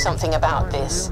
something about this.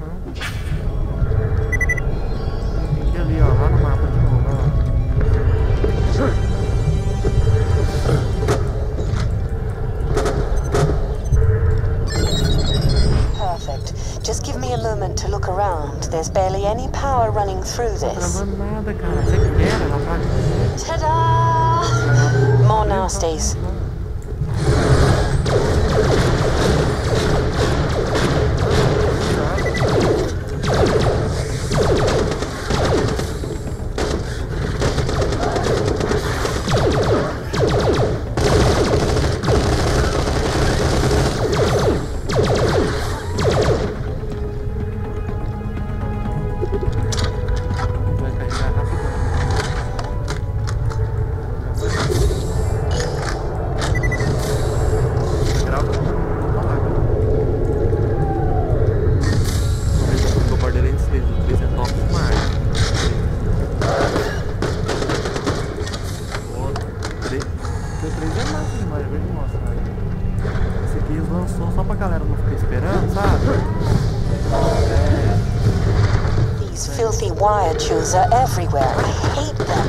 These are everywhere. I hate them.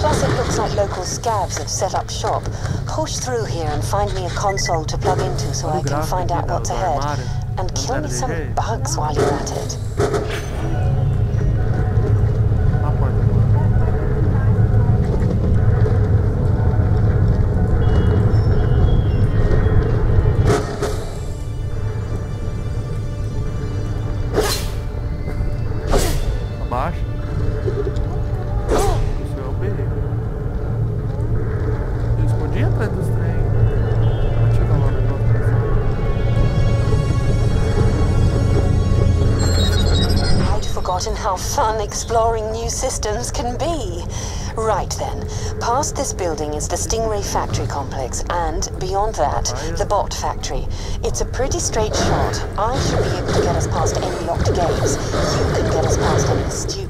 Plus, it looks like local scavs have set up shop. Push through here and find me a console to plug into so I can find out what's ahead. And kill me some bugs while you're at it. exploring new systems can be. Right then, past this building is the Stingray factory complex, and beyond that, the bot factory. It's a pretty straight shot. I should be able to get us past any locked gates. You can get us past any stupid.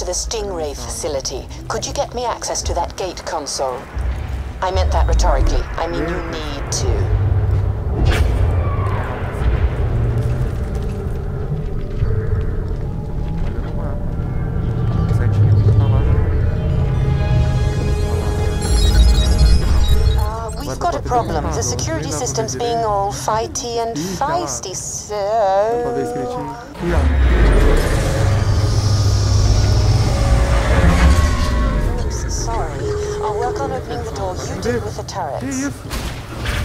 to the Stingray facility. Could you get me access to that gate console? I meant that rhetorically. I mean you need to. Uh, got a problem. The security system's being all fighty and feisty, so... Que isso?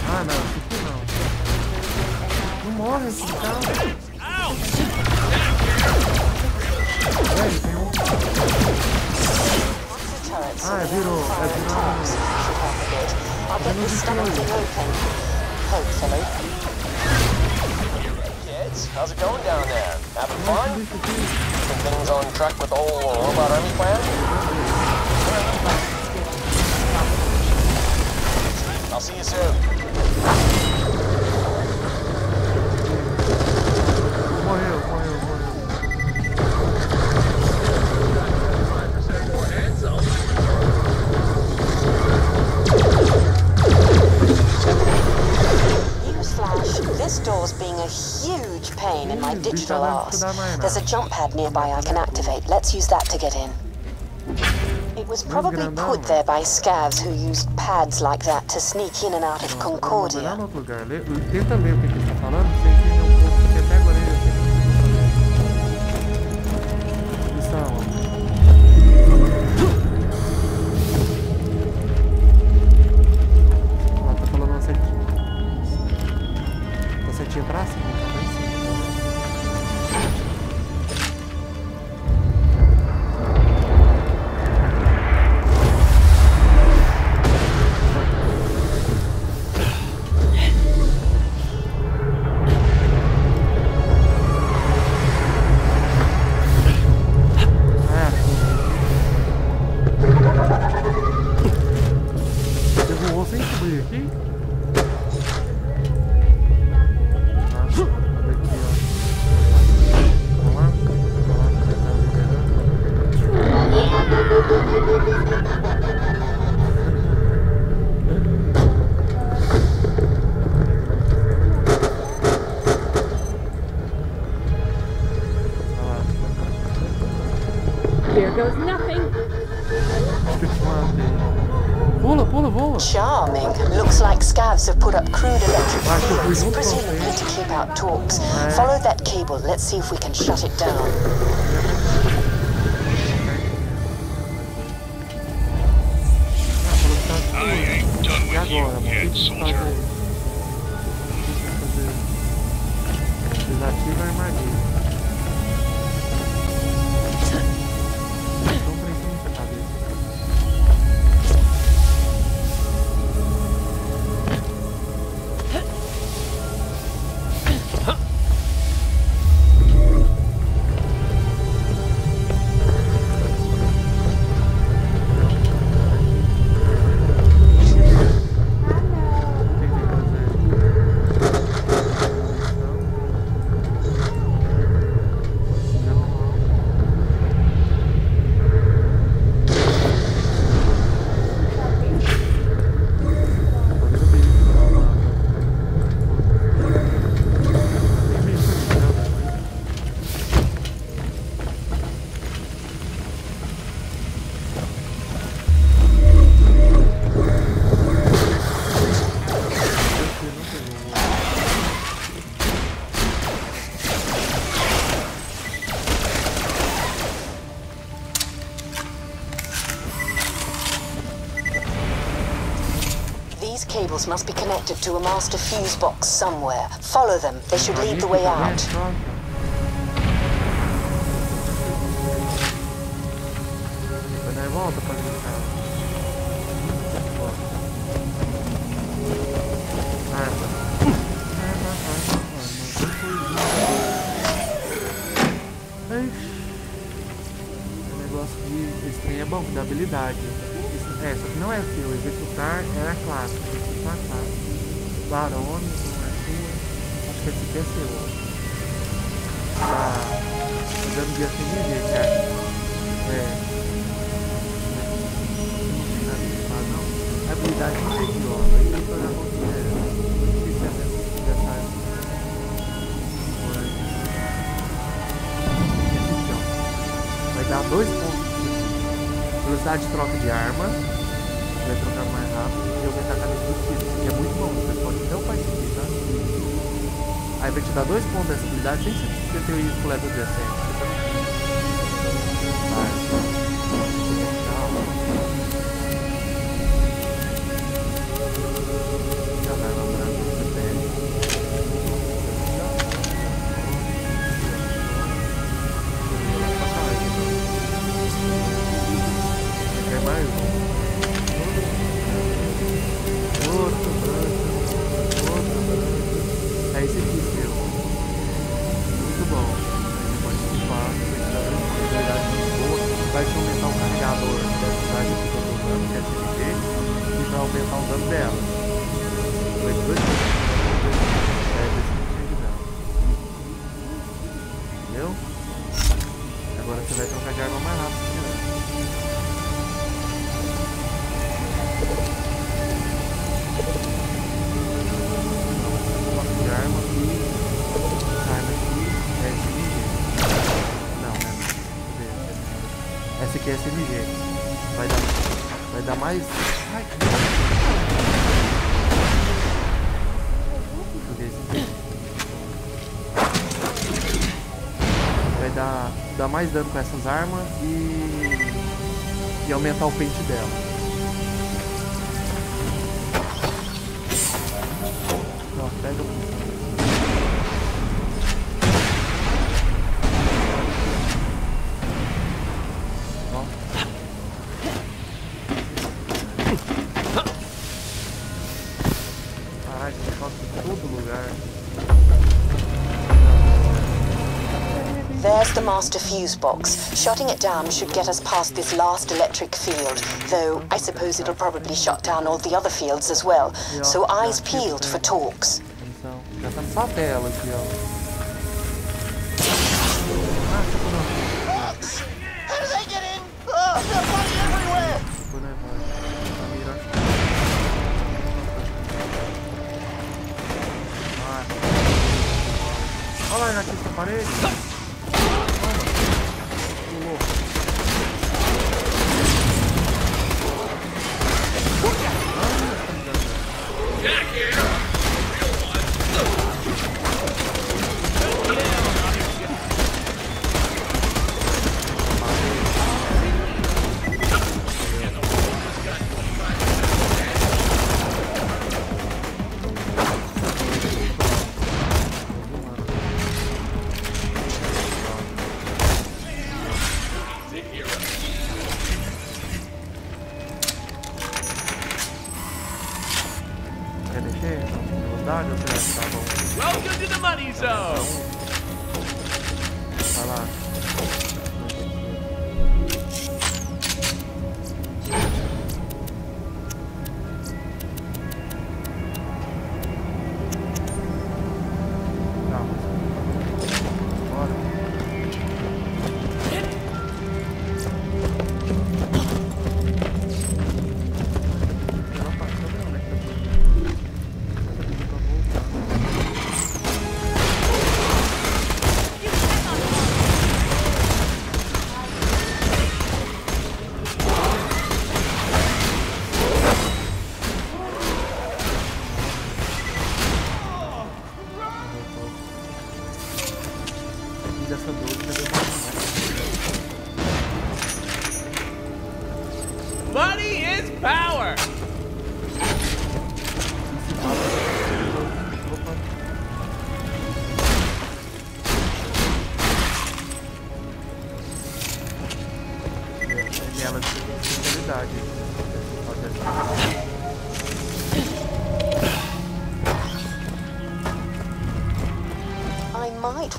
Ah, não, isso aqui não. Não morre esse carro. Velho, tem um. Ah, é virou. É virou. É no. How's it going down there? Having fun? Keeping on track with the whole robot army plan? See you soon. This door's being a huge pain in my digital ass. There's a jump pad nearby I can activate. Let's use that to get in. It was probably put there by scavs who used pads like that to sneak in and out of Concordia. Torks. Follow that cable. Let's see if we can shut it down. connected to a master fuse box somewhere. Follow them. They should lead the way out. a de troca de arma, vai trocar mais rápido e aumentar a cadência do tiro, que é muito bom, você pode até o esse? Aí vai te dar dois pontos dessa habilidade sem você ter o coleta 17. Mais dano com essas armas e, e aumentar o pente dela. There's the master fuse box. Shutting it down should get us past this last electric field, though I suppose it'll probably shut down all the other fields as well. So eyes peeled for Torks. Atenção, já tá só a tela aqui, ó. Tipo não. How did they get in? Oh, there's money everywhere! Tipo, né, mano? A mira acho que-. Olha lá, já aqui essa parede. Jack here!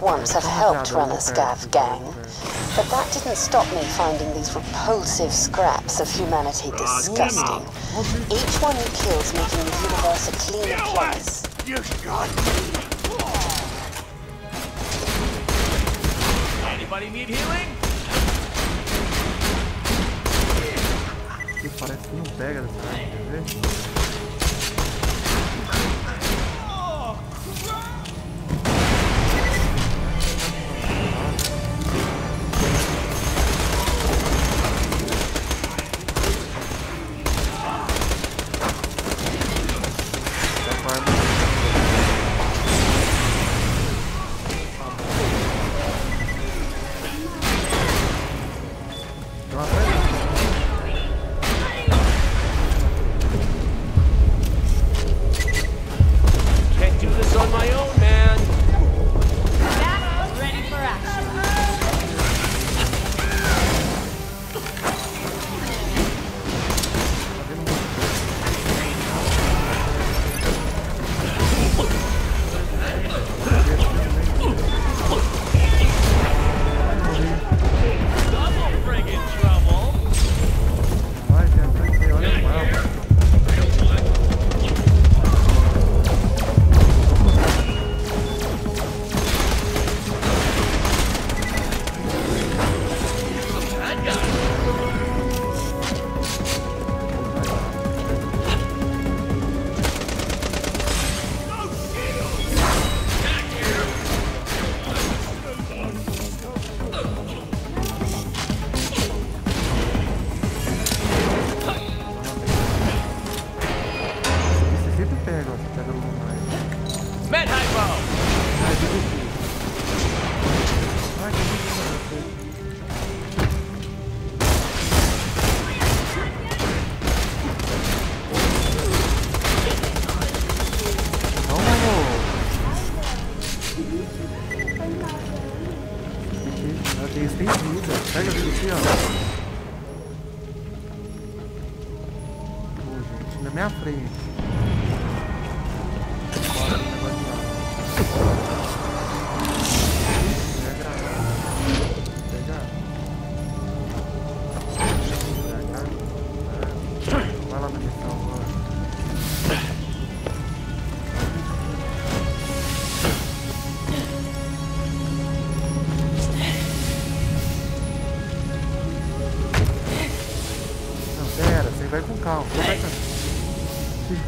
Once have helped run a scav gang, but that didn't stop me finding these repulsive scraps of humanity disgusting. Each one you kill is making the universe a cleaner place.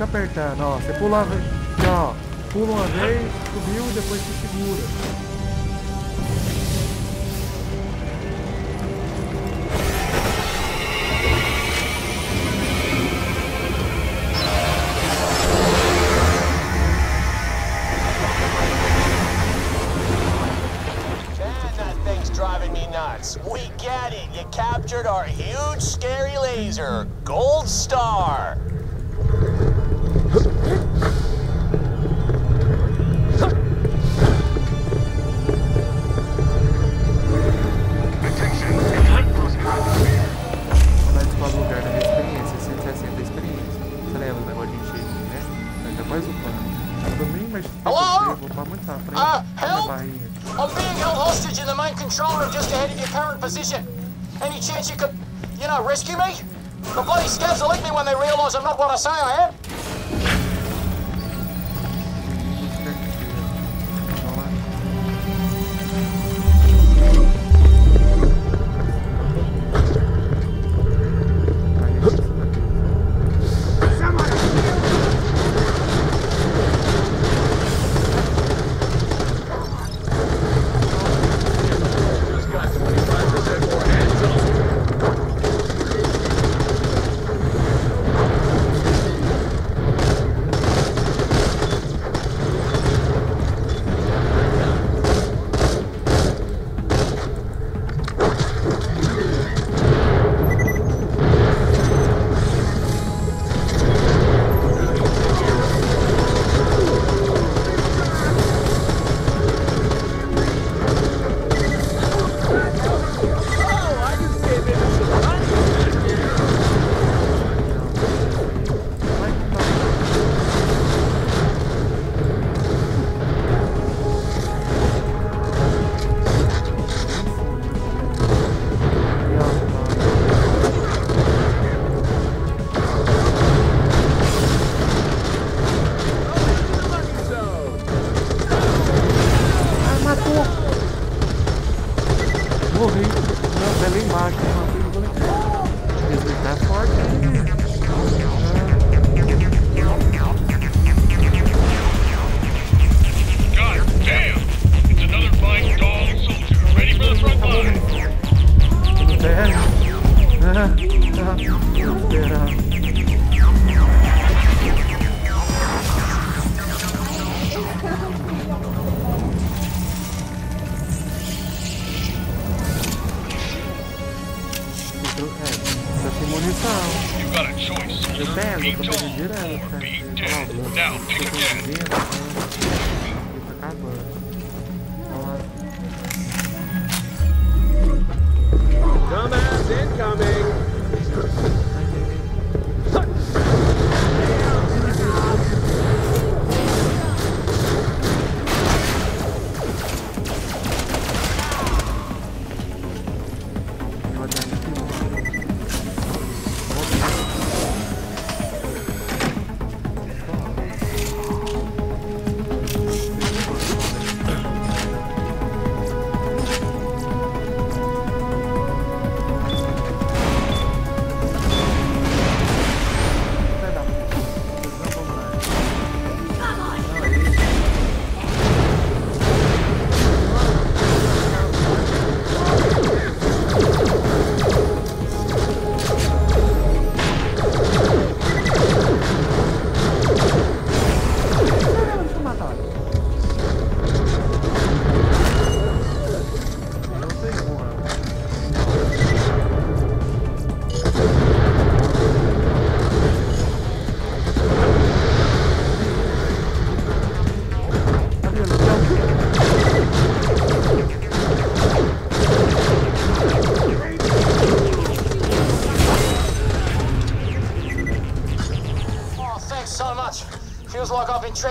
apertando, ó. Você pula, ó, pula uma vez, Hello? Uh, help? I'm being held hostage in the main control room just ahead of your current position. Any chance you could, you know, rescue me? The bloody scavs will eat me when they realise I'm not what I say I am.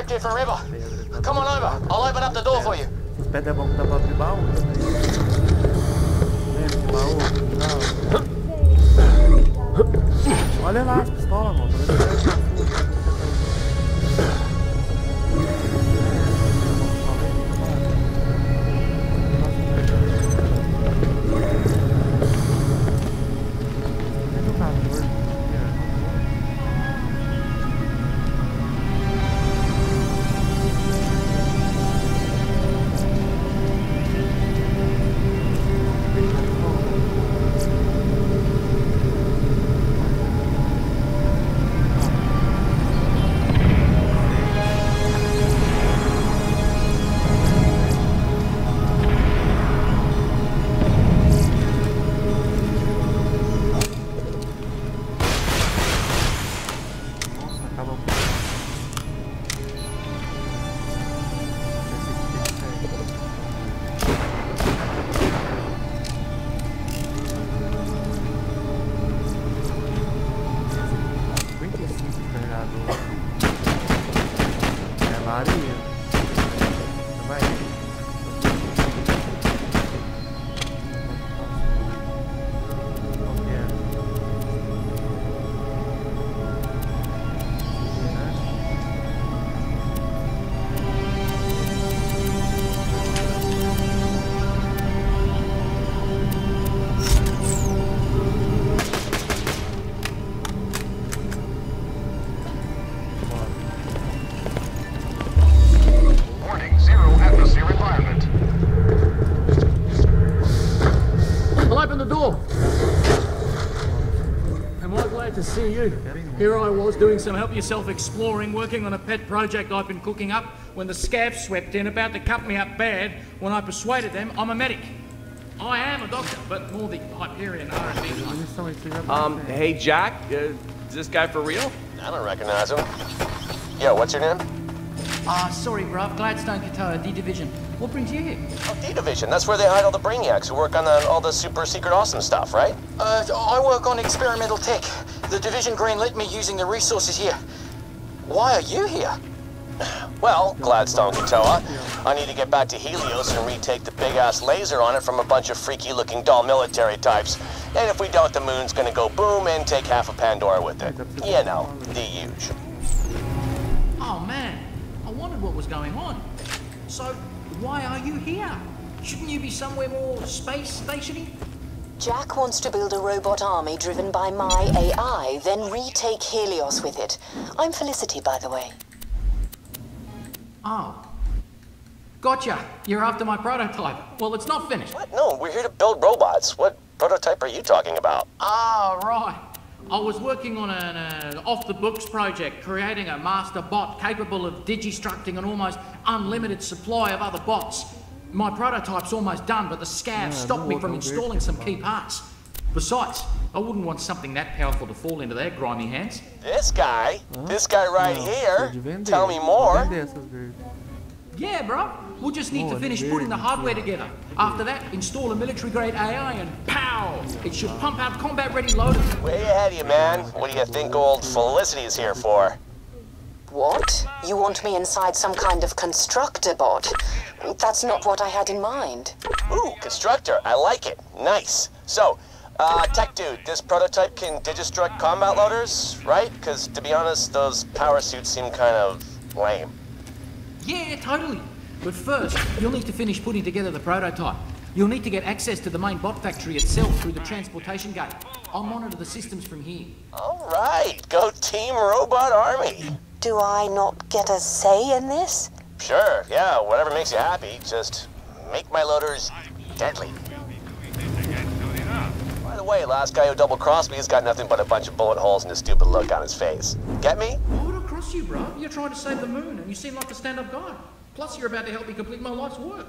Been trapped see you? Here I was doing some help yourself exploring, working on a pet project I've been cooking up when the scavs swept in, about to cut me up bad. When I persuaded them, I'm a medic. I am a doctor, but more the Hyperion R&D kind. Munição, isso já Um, hey, Jack, uh, is this guy for real? I don't recognize him. Yo, what's your name? Ah, sorry, bruv. Gladstone Katoa, D Division. What brings you here? Oh, D-Division. That's where they hide all the brainiacs who work on the, all the super secret awesome stuff, right? Uh, I work on experimental tech. The division greenlit me using the resources here. Why are you here? Well, Gladstone Katoa, I need to get back to Helios and retake the big-ass laser on it from a bunch of freaky-looking dull military types. And if we don't, the moon's gonna go boom and take half of Pandora with it. You know, the huge. Oh, man. I wondered what was going on. So, why are you here? Shouldn't you be somewhere more space stationy? Jack wants to build a robot army driven by my AI, then retake Helios with it. I'm Felicity, by the way. Oh. Gotcha. You're after my prototype. Well, it's not finished. What? No, we're here to build robots. What prototype are you talking about? Ah, right. I was working on an uh, off-the-books project, creating a master bot capable of digistructing an almost unlimited supply of other bots. My prototype's almost done, but the scavs Yeah, stopped me from installing some key parts. Besides, I wouldn't want something that powerful to fall into their grimy hands. This guy? This guy right Não, here? Tell me more. Vender essas verdes. Yeah, bro. We'll just need Oh, to finish putting the hardware yeah. together. After that, install a military-grade AI and pow! It should pump out combat-ready loaders. Way ahead of you, man. What do you think old Felicity is here for? What? You want me inside some kind of constructor bot? That's not what I had in mind. Ooh, constructor. I like it. Nice. So, uh, tech dude, this prototype can digistruct combat loaders, right? Because to be honest, those power suits seem kind of lame. Yeah, totally. But first, you'll need to finish putting together the prototype. You'll need to get access to the main bot factory itself through the transportation gate. I'll monitor the systems from here. All right, go Team Robot Army. Do I not get a say in this? Sure, yeah, whatever makes you happy. Just make my loaders deadly. By the way, last guy who double-crossed me has got nothing but a bunch of bullet holes and a stupid look on his face. Get me? Why would I cross you, bro? You're trying to save the moon, and you seem like a stand-up guy. Plus, you're about to help me complete my life's work.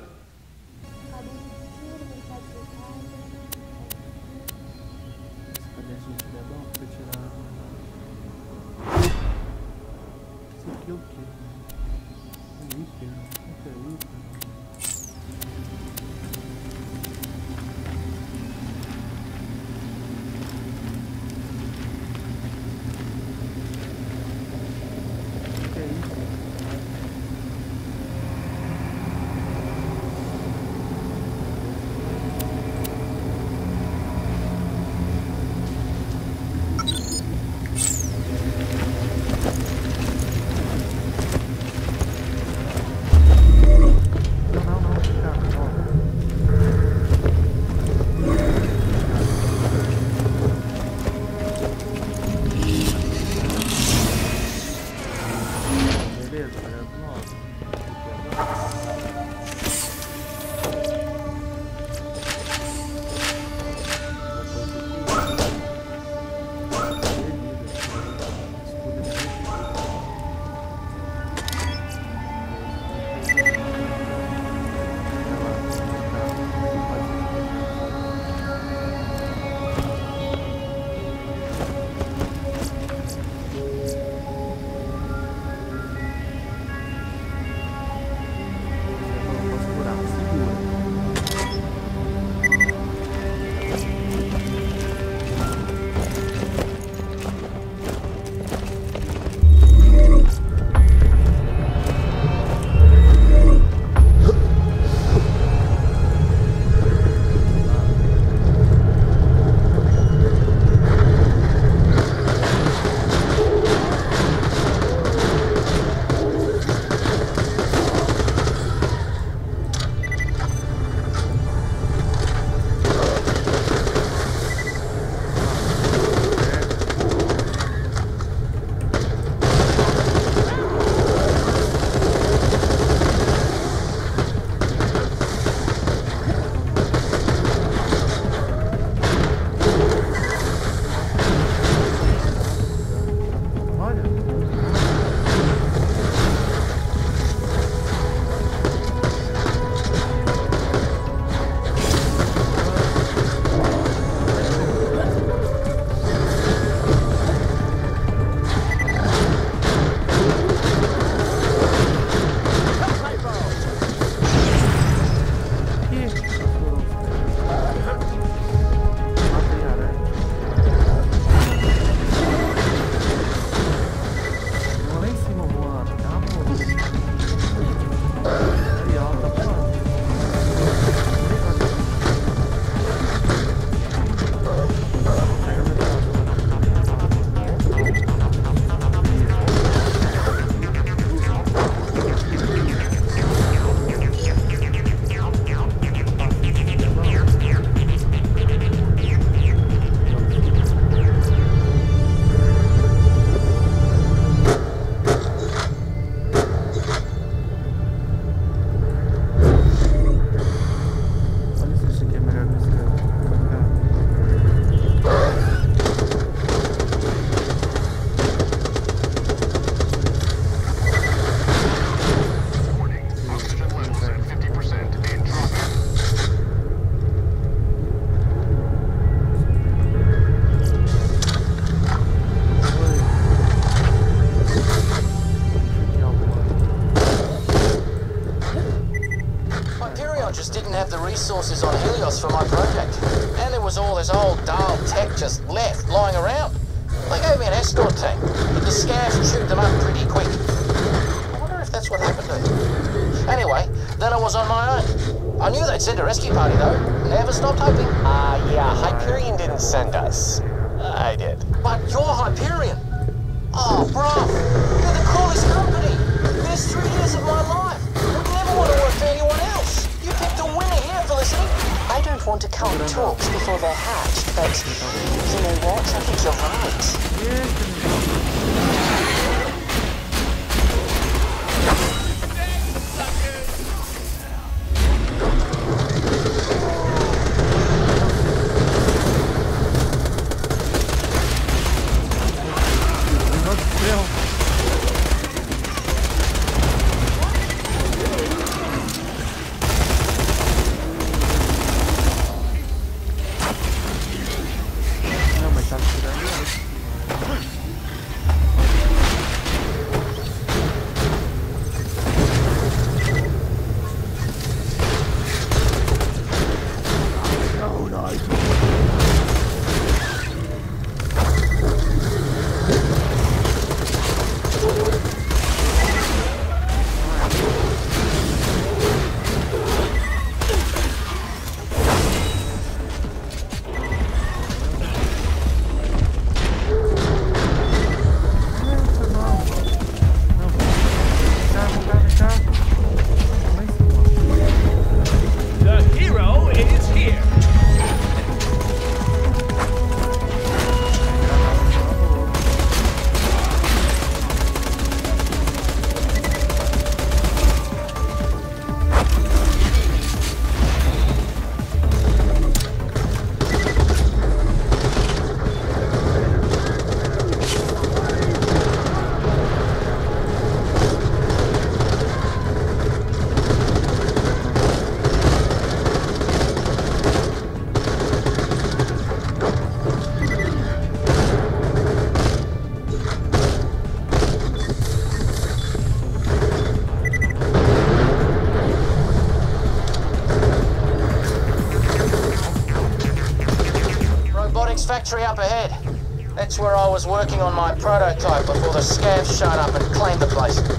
factory up ahead. That's where I was working on my prototype before the scavs showed up and claimed the place.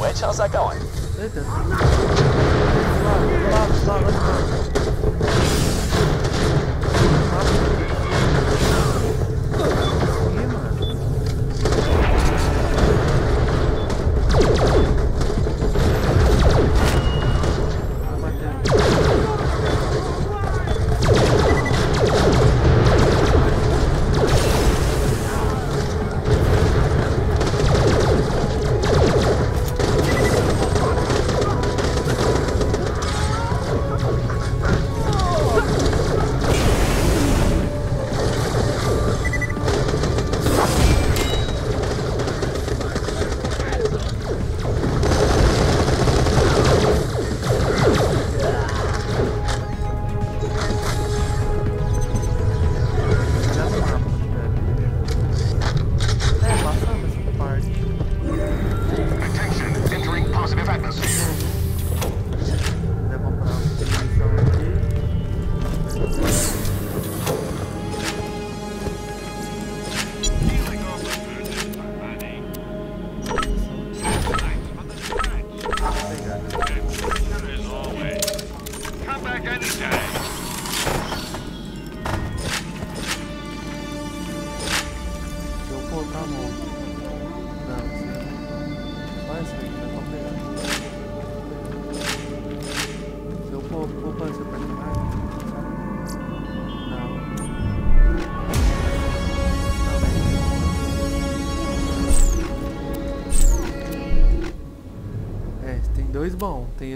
Witch, How's that going? This is.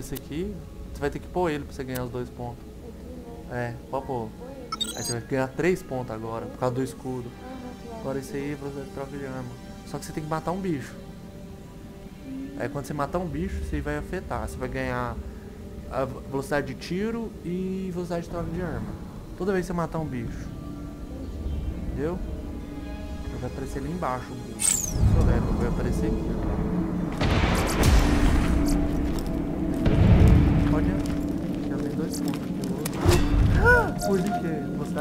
Esse aqui. Você vai ter que pôr ele pra você ganhar os dois pontos. É, pode pôr. Aí você vai ganhar três pontos agora, por causa do escudo. Agora esse aí você troca de arma. Só que você tem que matar um bicho. Aí quando você matar um bicho, você vai afetar. Você vai ganhar a velocidade de tiro e velocidade de troca de arma. Toda vez que você matar um bicho. Entendeu? Vai aparecer ali embaixo o bicho. Vai aparecer aqui, ó.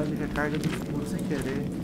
ela aliviar carga do escuro sem querer.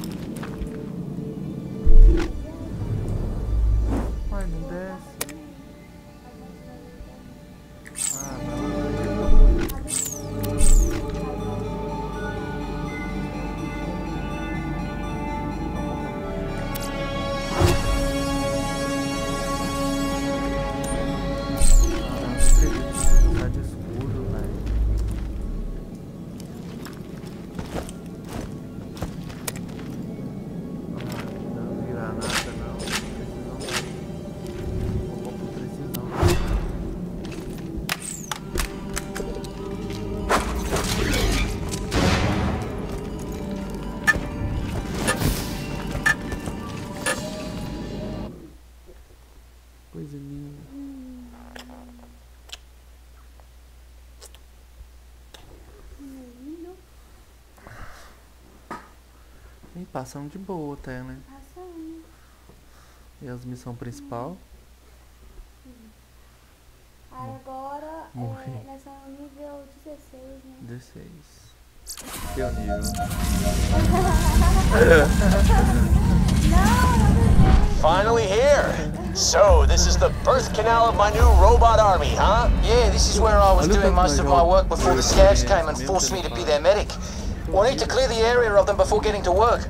Passando de boa até, né? Passando. E as missões principal? Aí agora Morri. é, nós somos nível 16, né? 16. Teu nível. Finally here! So, this is the birth canal of my new robot army, huh? Yeah, this is where I was doing most of my work before the Yeah, scavs came and forced me to be their medic. We'll need to clear the area of them before getting to work.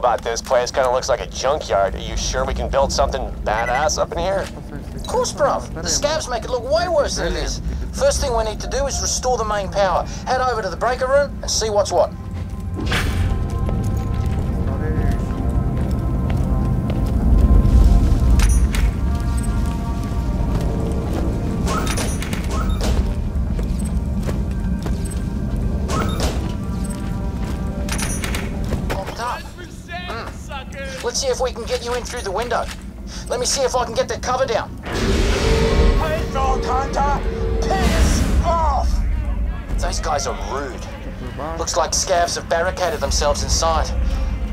About this place. Kind of looks like a junkyard. Are you sure we can build something badass up in here? Of course, bruv. The scavs make it look way worse than it is. First thing we need to do is restore the main power. Head over to the breaker room and see what's what. You in through the window. Let me see if I can get that cover down. Off, Hunter! Piss off! Those guys are rude. Looks like scavs have barricaded themselves inside.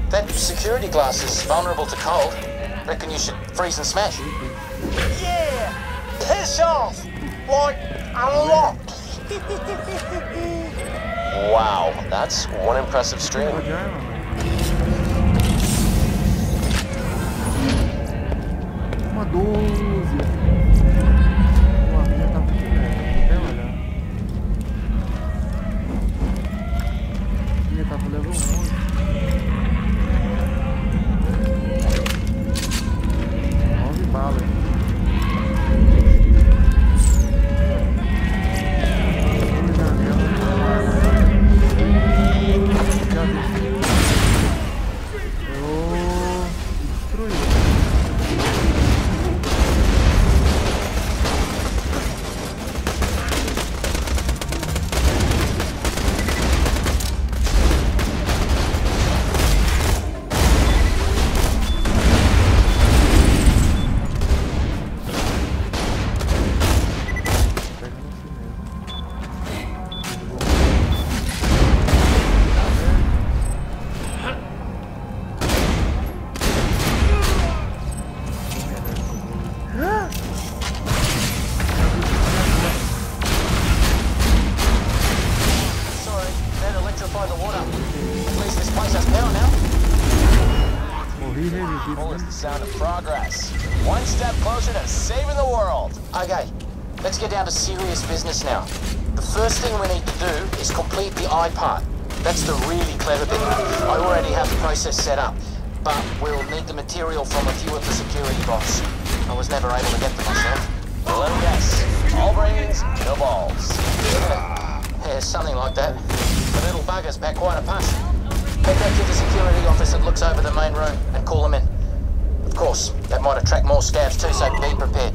That security glass is vulnerable to cold. Reckon you should freeze and smash. Yeah! Piss off! Like a lot! Wow, that's one impressive stream. Pode Now, the first thing we need to do is complete the eye part. That's the really clever bit. I already have the process set up, but we'll need the material from a few of the security bots. I was never able to get them myself. Low yes, all brains, no balls. Yeah, yeah something like that. The little bugger's back quite a push. Head back to the security office that looks over the main room and call them in. Of course, that might attract more scavs too, so be prepared.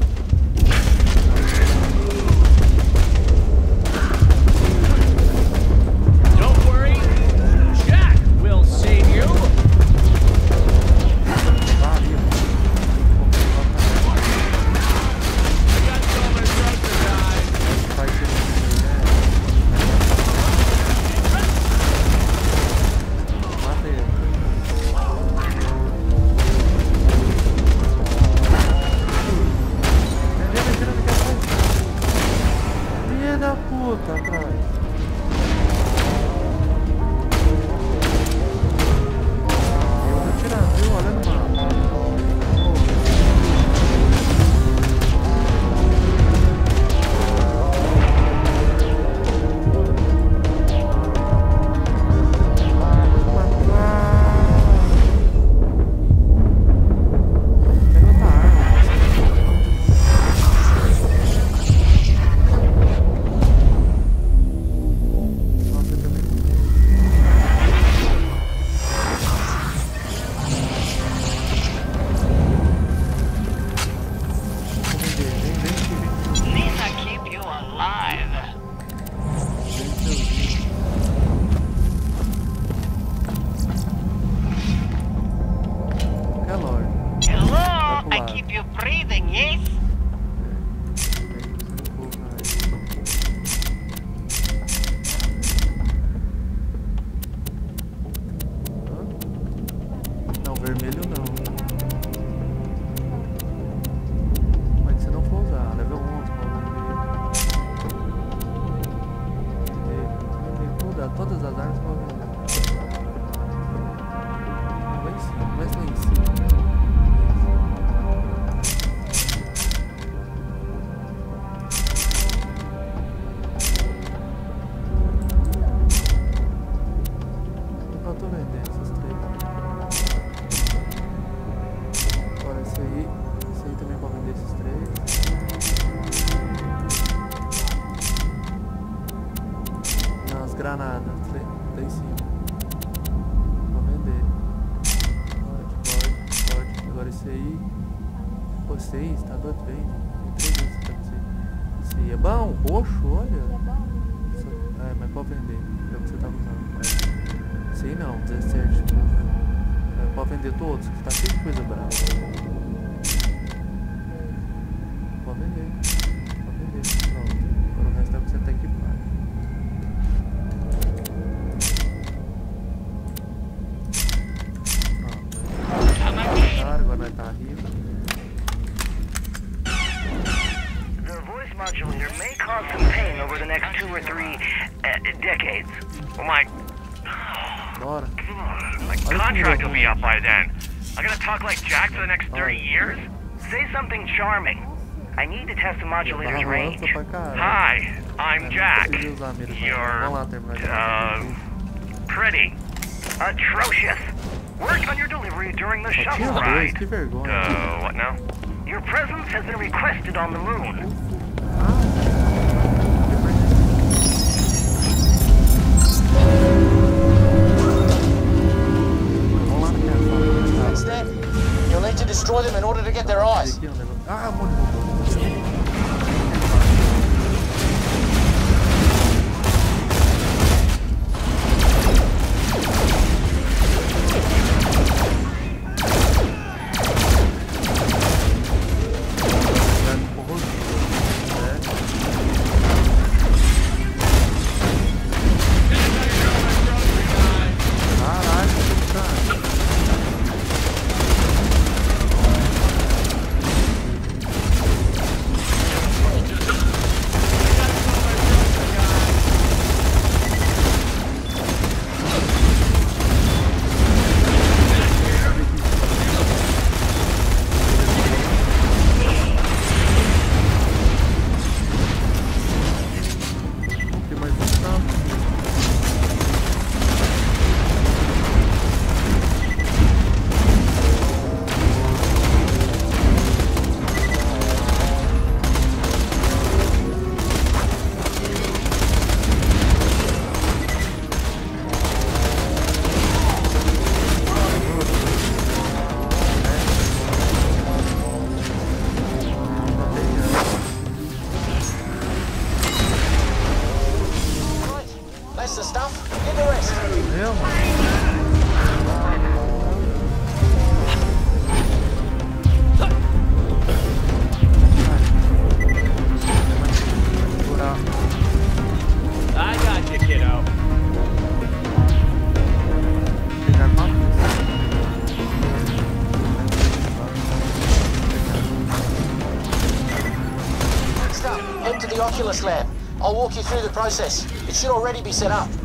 the modulator's range. Hi, I'm Jack. You're, uh, pretty. Atrocious. Work on your delivery during the shuttle ride. Uh, what now? Your presence has been requested on the moon. You'll need to destroy them in order to get their eyes. Walk you through the process. It should already be set up.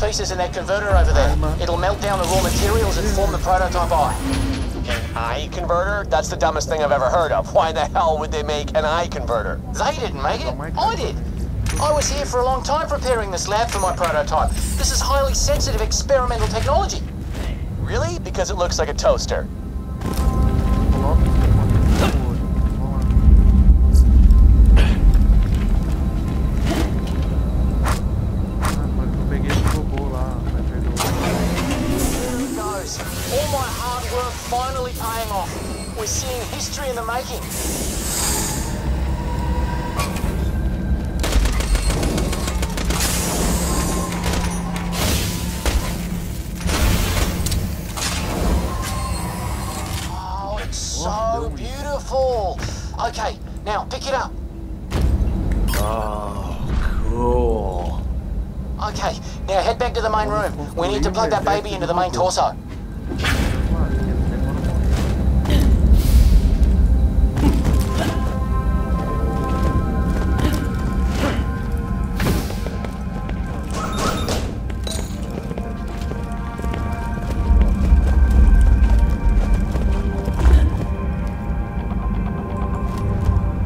Pieces in that converter over there. It'll melt down the raw materials and form the prototype eye. An eye converter? That's the dumbest thing I've ever heard of. Why the hell would they make an eye converter? They didn't make it. I did. I was here for a long time preparing this lab for my prototype. This is highly sensitive experimental technology. Really? Because it looks like a toaster. We need to plug that baby into the main torso.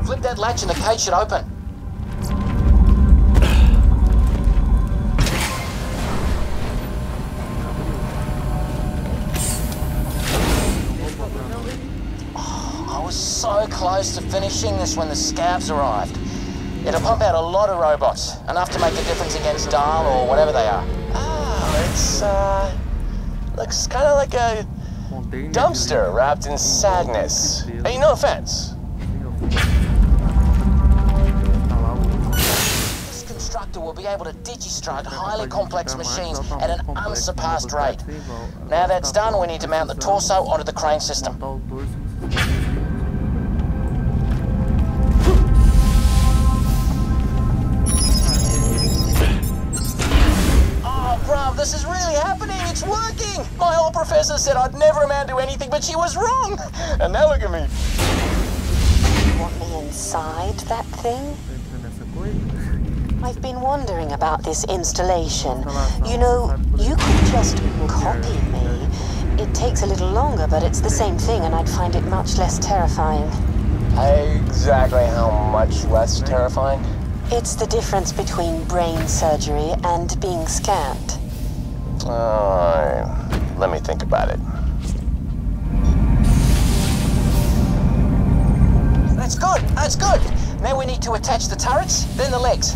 Flip that latch and the cage should open. This when the scavs arrived. It'll pump out a lot of robots, enough to make a difference against Dahl or whatever they are. Oh, it's, uh, looks kind of like a dumpster wrapped in sadness. Hey, no offense. This constructor will be able to digistruct highly complex machines at an unsurpassed rate. Now that's done, we need to mount the torso onto the crane system. Professor said I'd never amount to anything, but she was wrong. And now look at me. Want me inside that thing? Entra nessa coisa. I've been wondering about this installation. You know, you could just copy me. It takes a little longer, but it's the same thing, and I'd find it much less terrifying. Exactly how much less terrifying? It's the difference between brain surgery and being scanned. Alright, let me think about it. That's good. That's good. Now we need to attach the turrets, then the legs.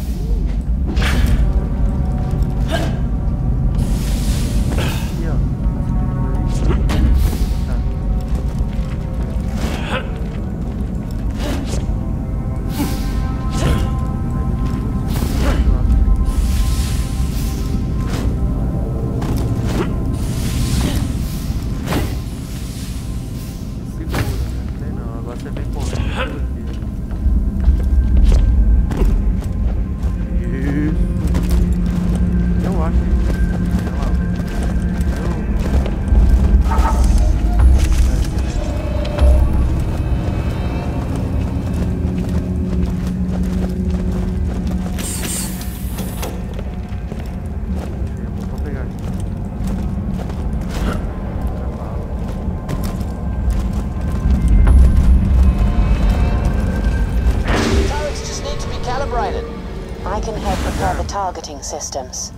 Systems.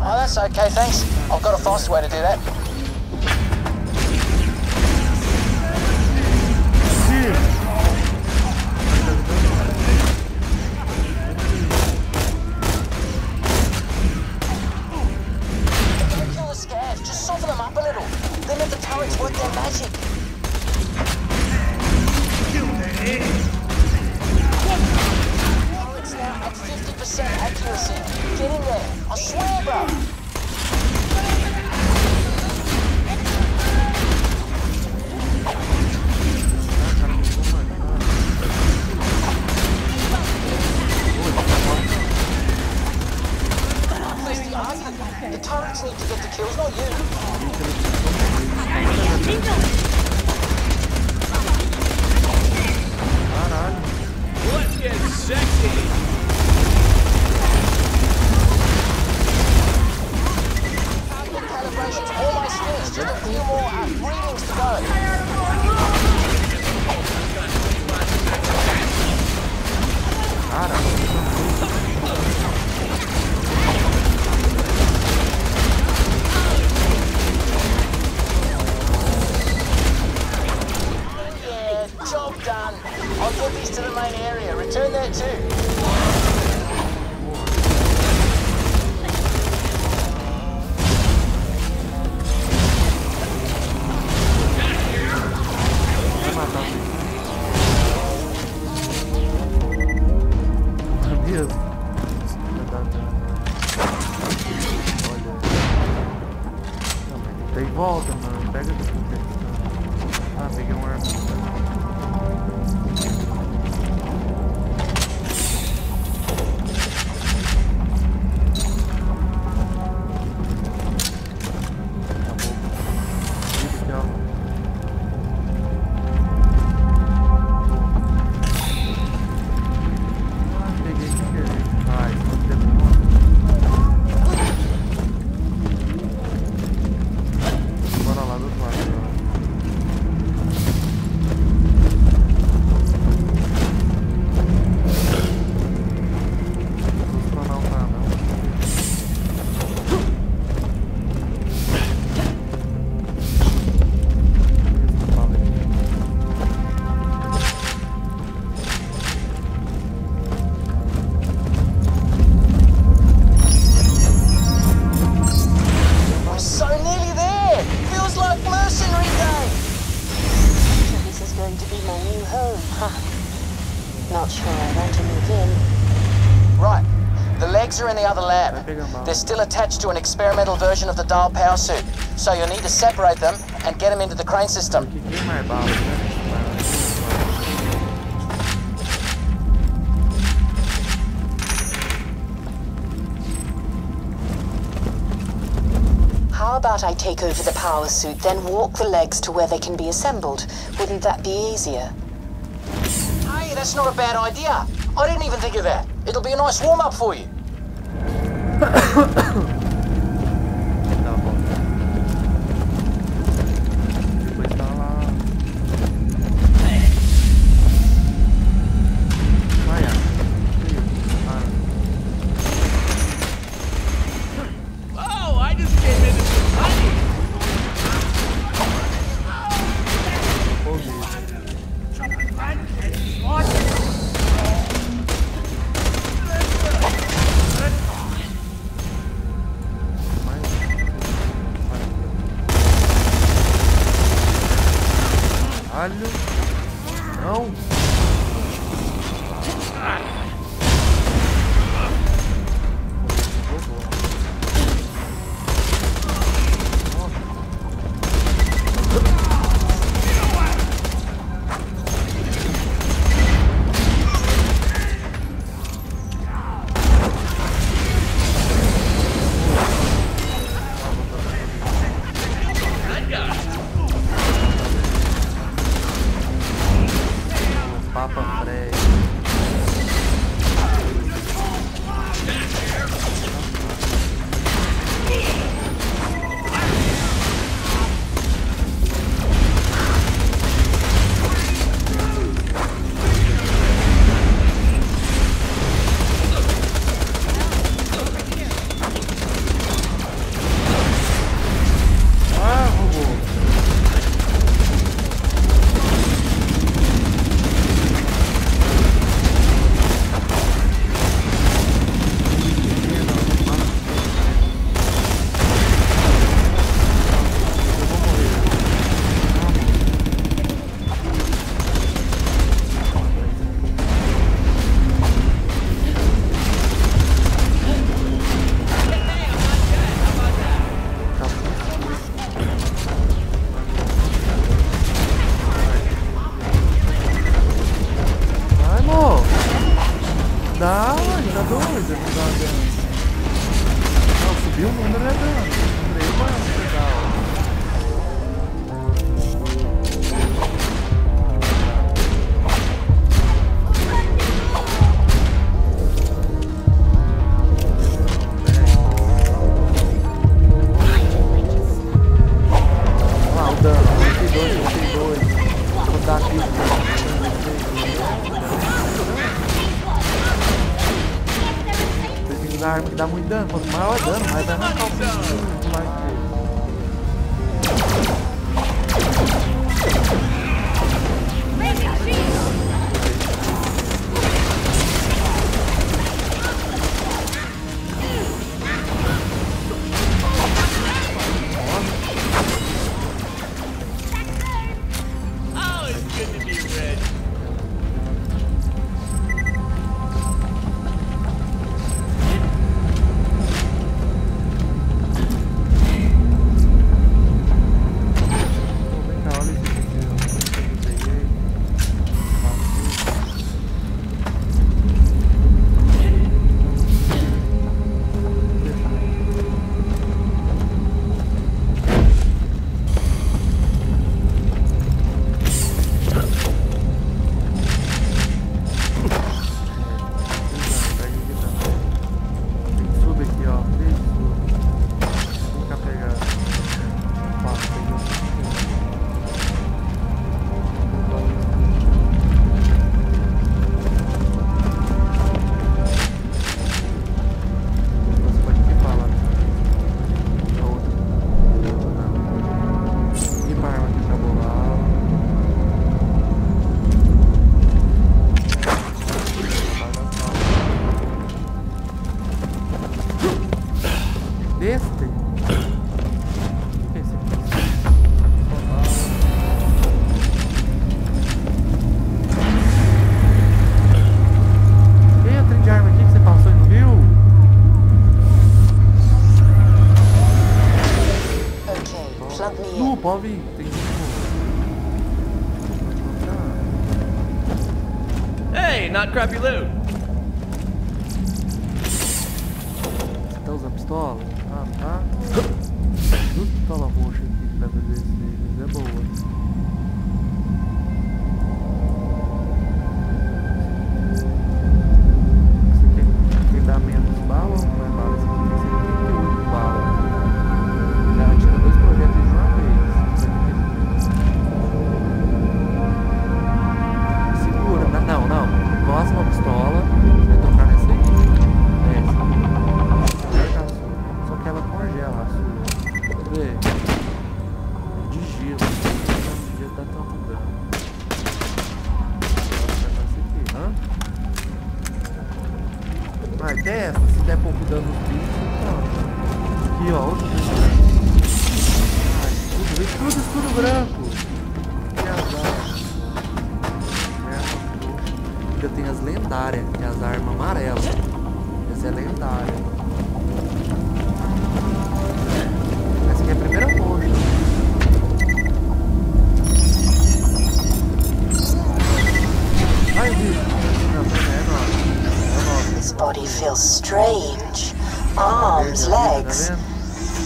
Oh, that's okay, thanks. I've got a faster way to do that. Still attached to an experimental version of the Dahl power suit. So you'll need to separate them and get them into the crane system. Porque quem mais bala, né? How about I take over the power suit, then walk the legs to where they can be assembled? Wouldn't that be easier? Hey, that's not a bad idea. I didn't even think of that. It'll be a nice warm up for you. crappy live. body feels strange. Arms, legs.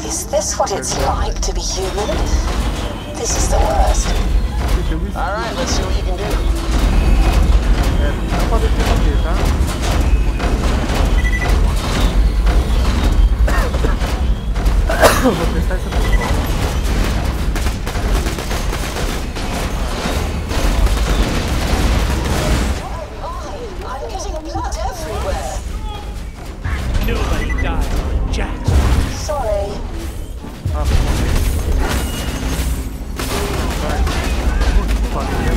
Is this what it's like to be human? This is the worst. Alright, let's see what you can do. One.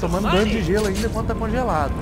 tomando banho de gelo ainda enquanto tá congelado.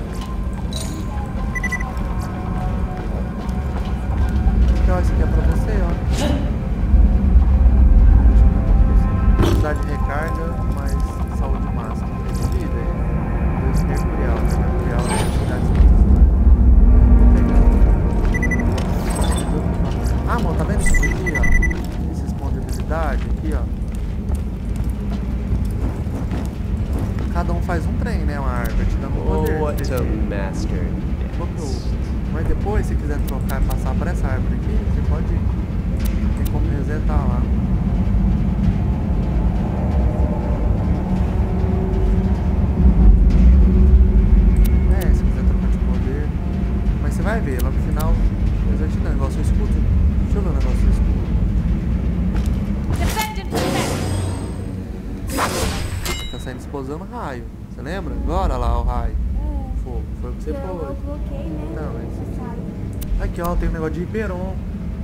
tem um negócio de Hiperon.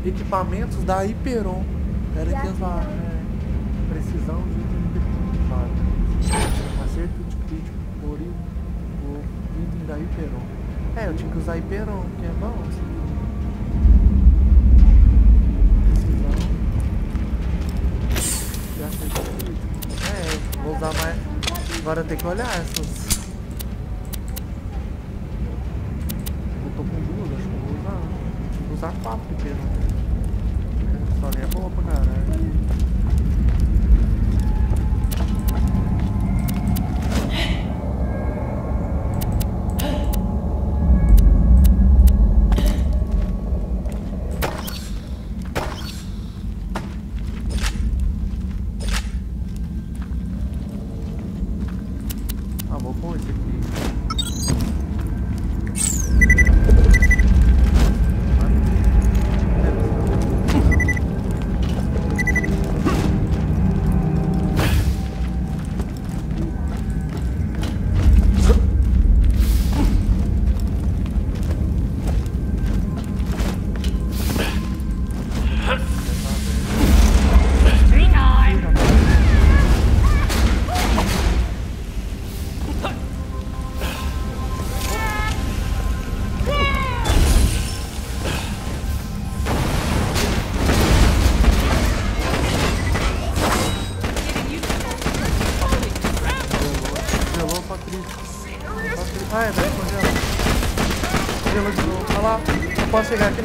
equipamentos da Iperon. Era que as vagas. Né? Precisão de item Acerto de crítico por, por item da Iperon. É, eu tinha que usar Hiperon, que é bom. Assim. É, vou usar mais. Agora tem que olhar essas. tá 4 de peso.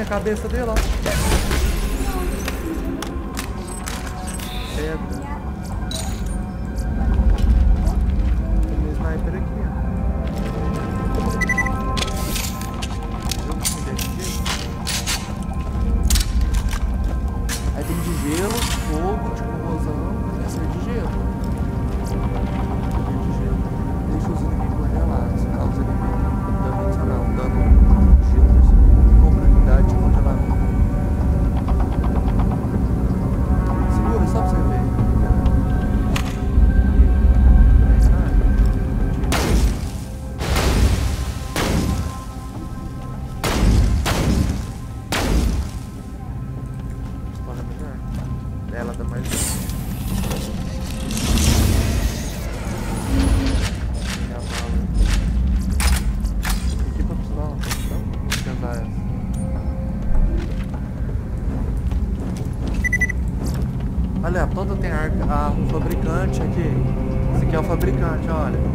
na cabeça dele, ó. Fabricante aqui. Esse aqui é o fabricante, olha.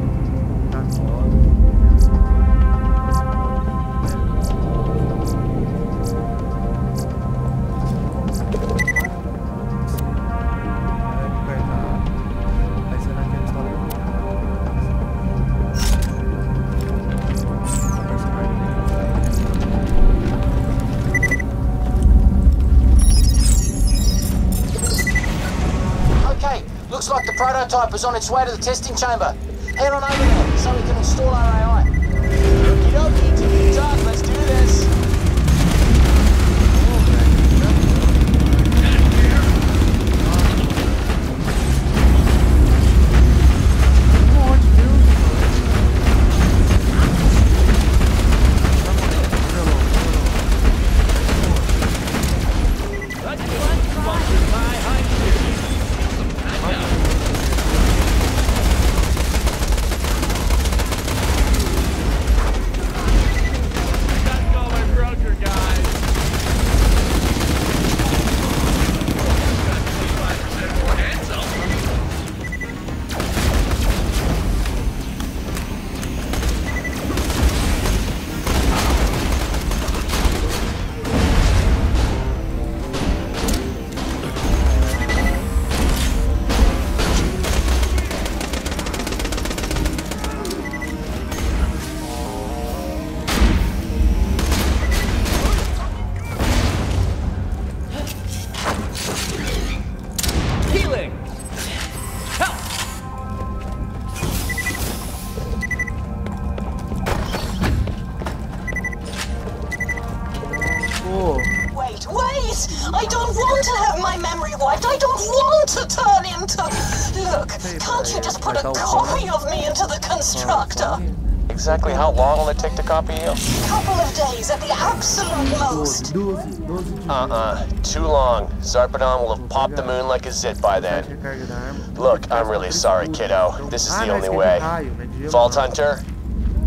Is on its way to the testing chamber. Head on over there so we can install our AI. I don't want to have my memory wiped. I don't want to turn into. Look, can't you just put a copy of me into the constructor? Exactly how long will it take to copy you? Couple of days at the absolute most. 12, 12 dias. Uh-uh. Too long. Zarpedon will have popped the moon like a zit by then. Recarga da arma. Look, I'm really sorry, kiddo. This is the only way. de raio, né, de gelo, Vault. Hunter,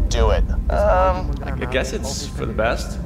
do it. Um, I guess it's for the best.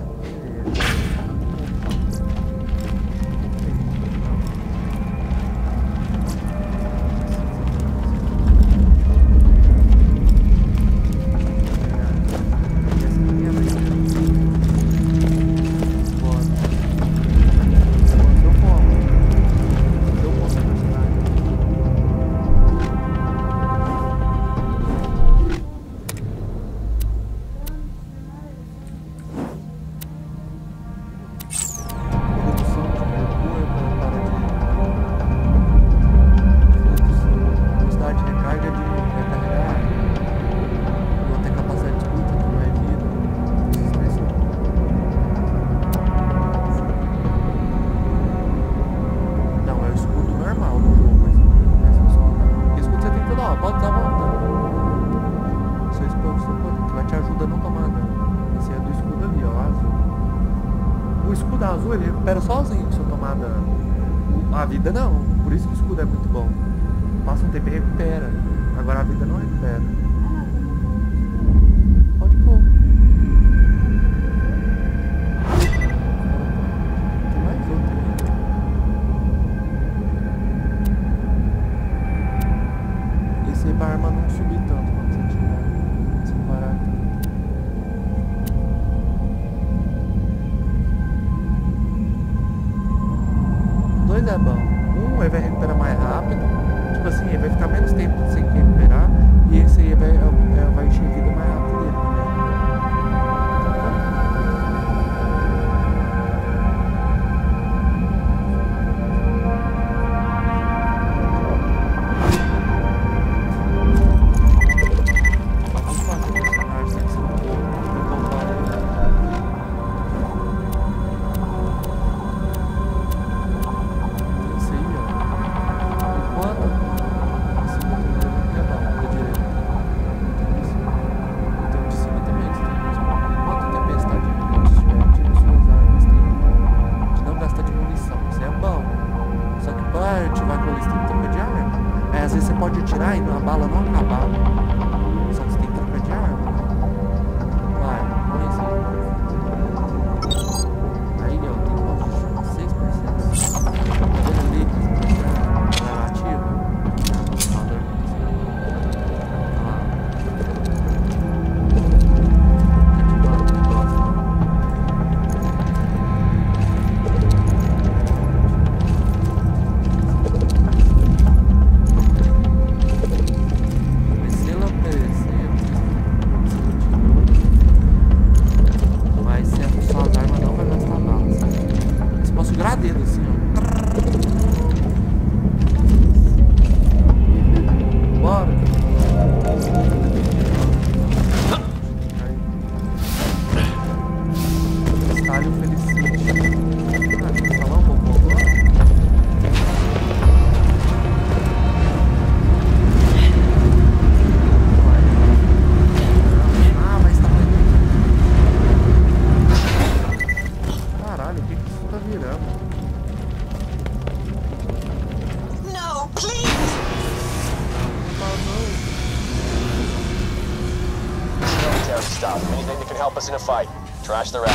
Trash the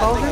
Look,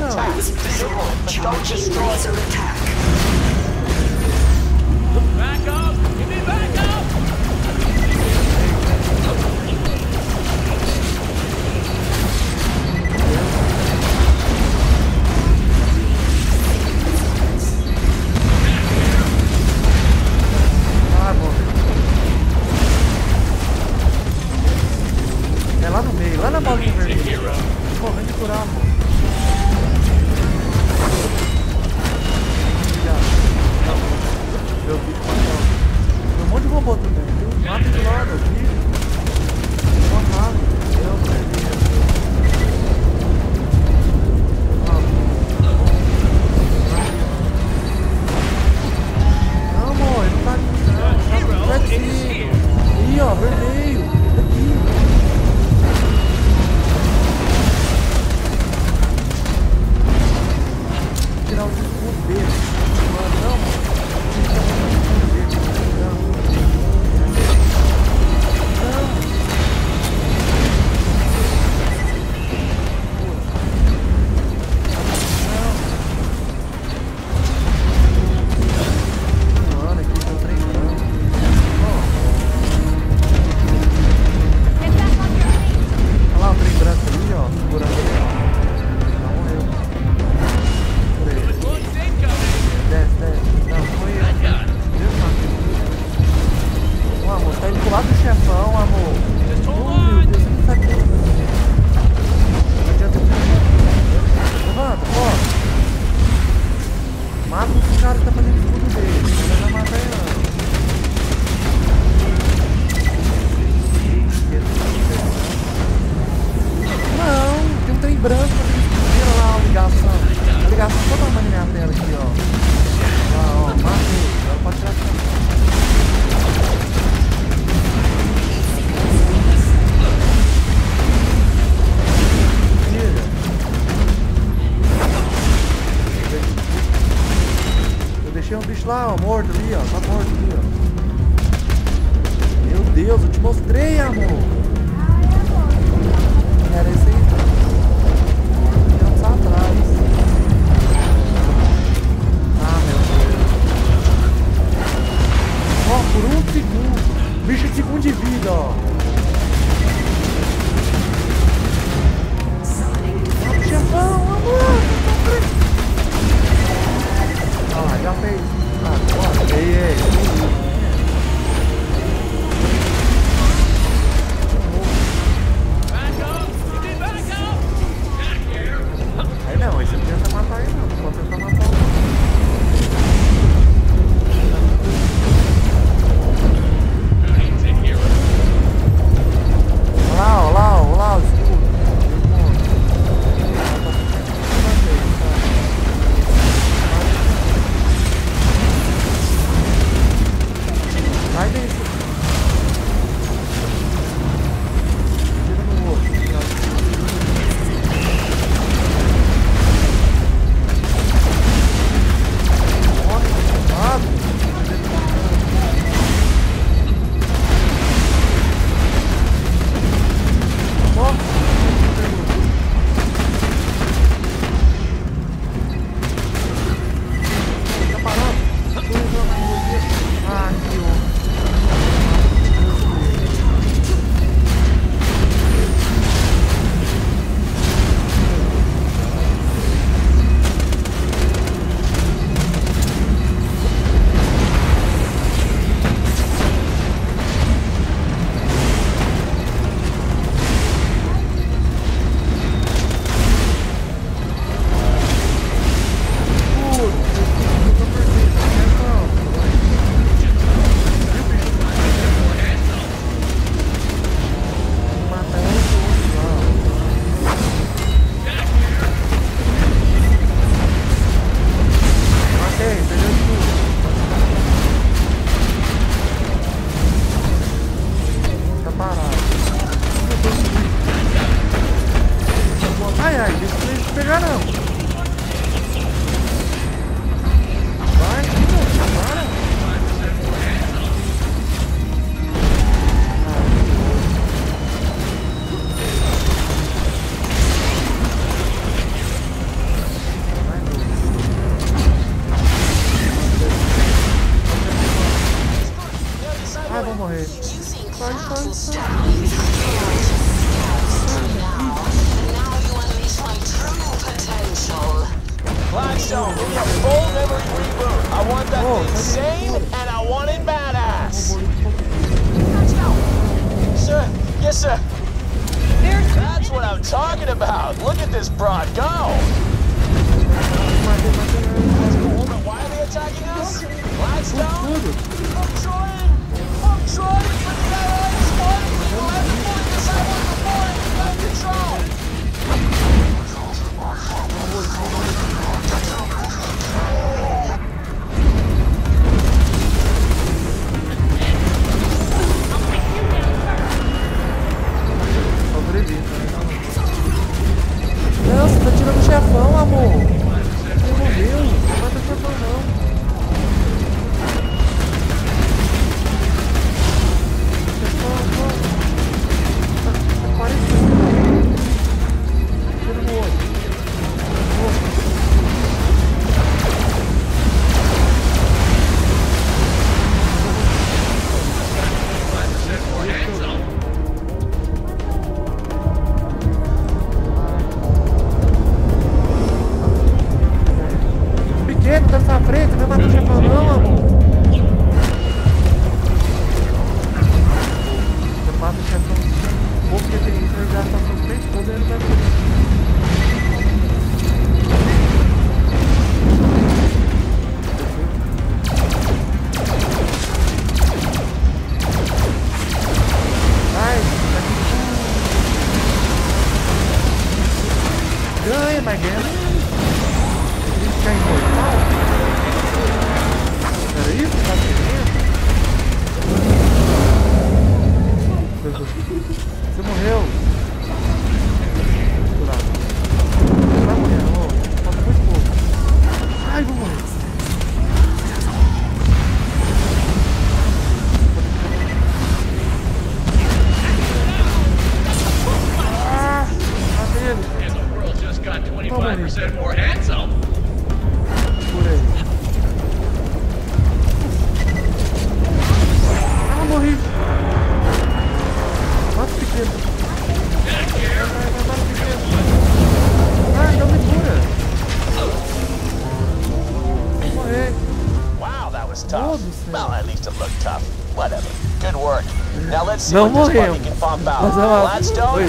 Não morremos. Mas ela. Foi.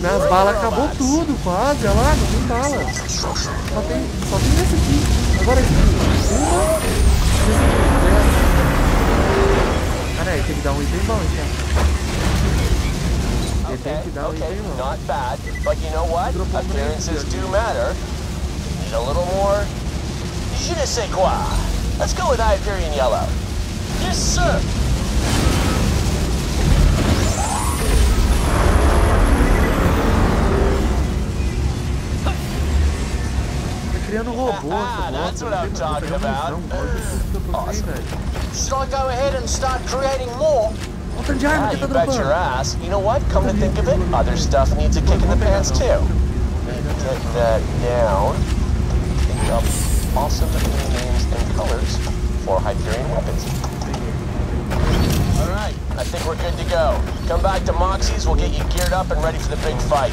Minhas bala acabou tudo, quase. Olha lá, não tem bala. Só tem, só tem esse aqui. Agora é aqui. Uma. Cara, tem que dar um item bom, então. Um. Okay, okay, not bad. But you know what? Appearances do matter. Need a little more. Je ne sais quoi. Let's go with Hyperion Yellow. Yes, sir. Ah, that's what I'm talking about. Awesome. Should I go ahead and start creating more? Ah, you bet your ass. You know what? Come to think of it, other stuff needs a kick in the pants too. Take that down. Pick up names and colors for Hyperion weapons. Alright, I think we're good to go. Come back to Moxxi's, we'll get you geared up and ready for the big fight.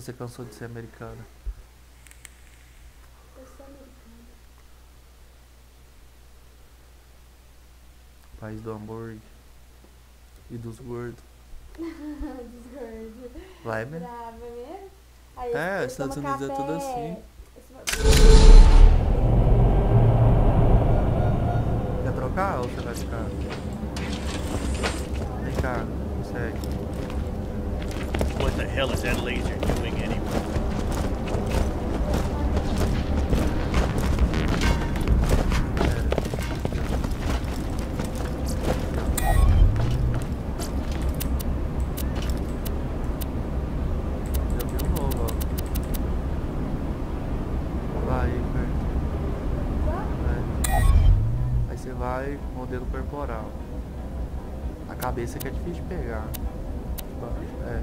Você cansou de ser americana. Eu sou americana. País do hambúrguer. E dos gordos. Desgordo. Vai mesmo. Brava mesmo? Aí É, esse- Estados Unidos é tudo assim. esse- Quer trocar ou você vai ficar? Vem cá, segue. What the hell is that laser vai, modelo corporal. A cabeça que é difícil de pegar. É.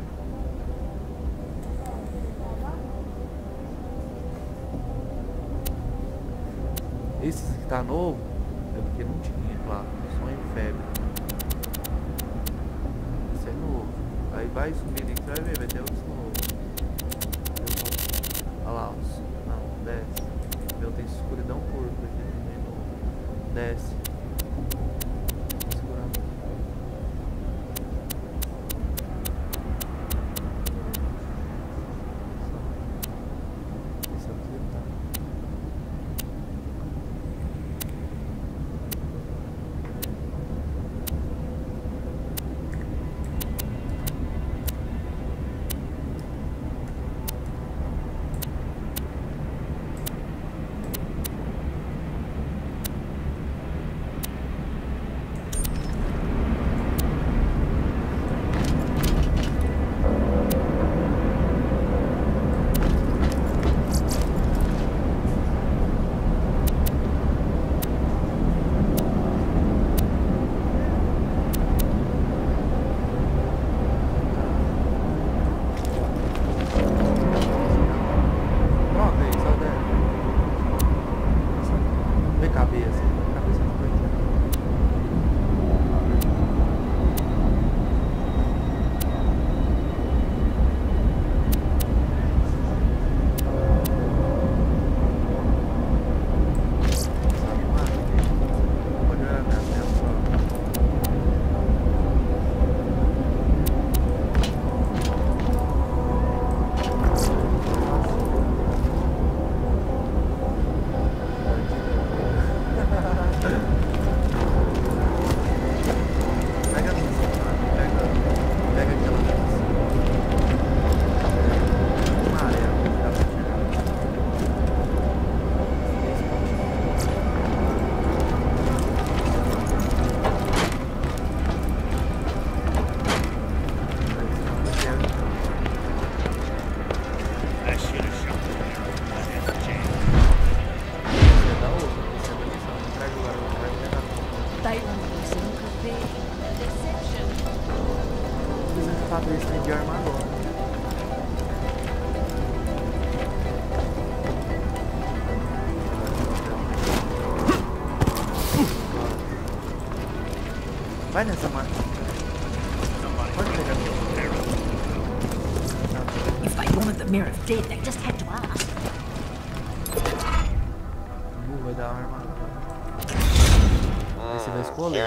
Esse que tá novo é porque não tinha lá. Sonho e febre. Esse é novo. Aí vai subindo aqui, vai ver, vai ter outros novos. Olha lá, os. Não, desce. Meu tem escuridão púrpura aqui também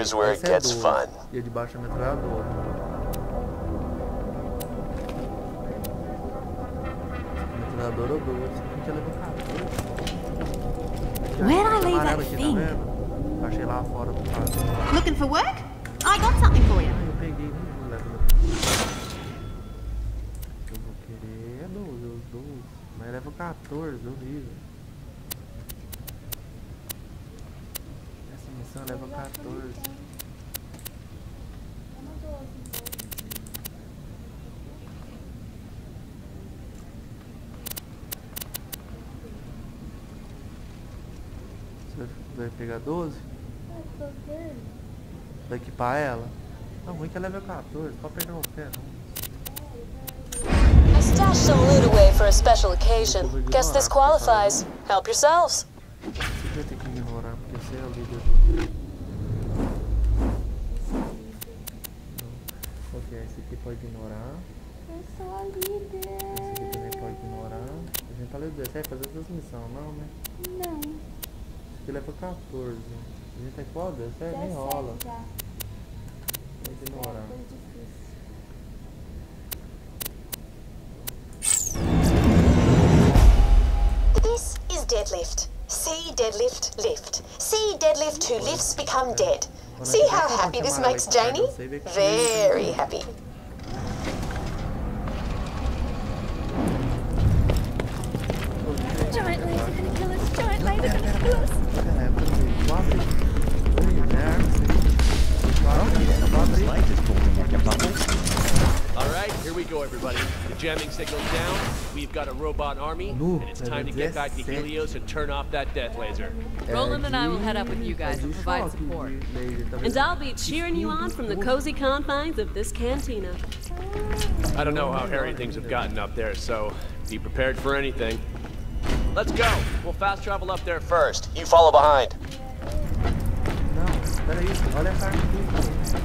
Here's where it é gets fun. E a de baixo é metralhadora. Metralhadora ou 12. A gente já levou 14. Where'd I leave that thing? Tá vendo? Achei lá fora do carro. Looking for work? I got something for you. Eu peguei, nem levo. Eu vou querer é 12, os 12. Mas leva 14, horrível. Essa missão leva 14. Vai pegar 12? Eu tô vendo. Vai equipar ela? Tá ruim que ela é level 14, pode pegar qualquer um. I stashed some loot away for a special occasion. Guess this qualifies. Help yourselves. This makes Janey? Very happy. Army, Nu, and it's time to get back to Helios and turn off that death laser. Roland and I will head up with you guys and provide support. de laser, tá And? I'll be cheering you on from the cozy confines of this cantina. I don't know how hairy things have gotten up there, so be prepared for anything. Let's go. We'll fast travel up there first. You follow behind. Não, peraí, olha a carta aqui.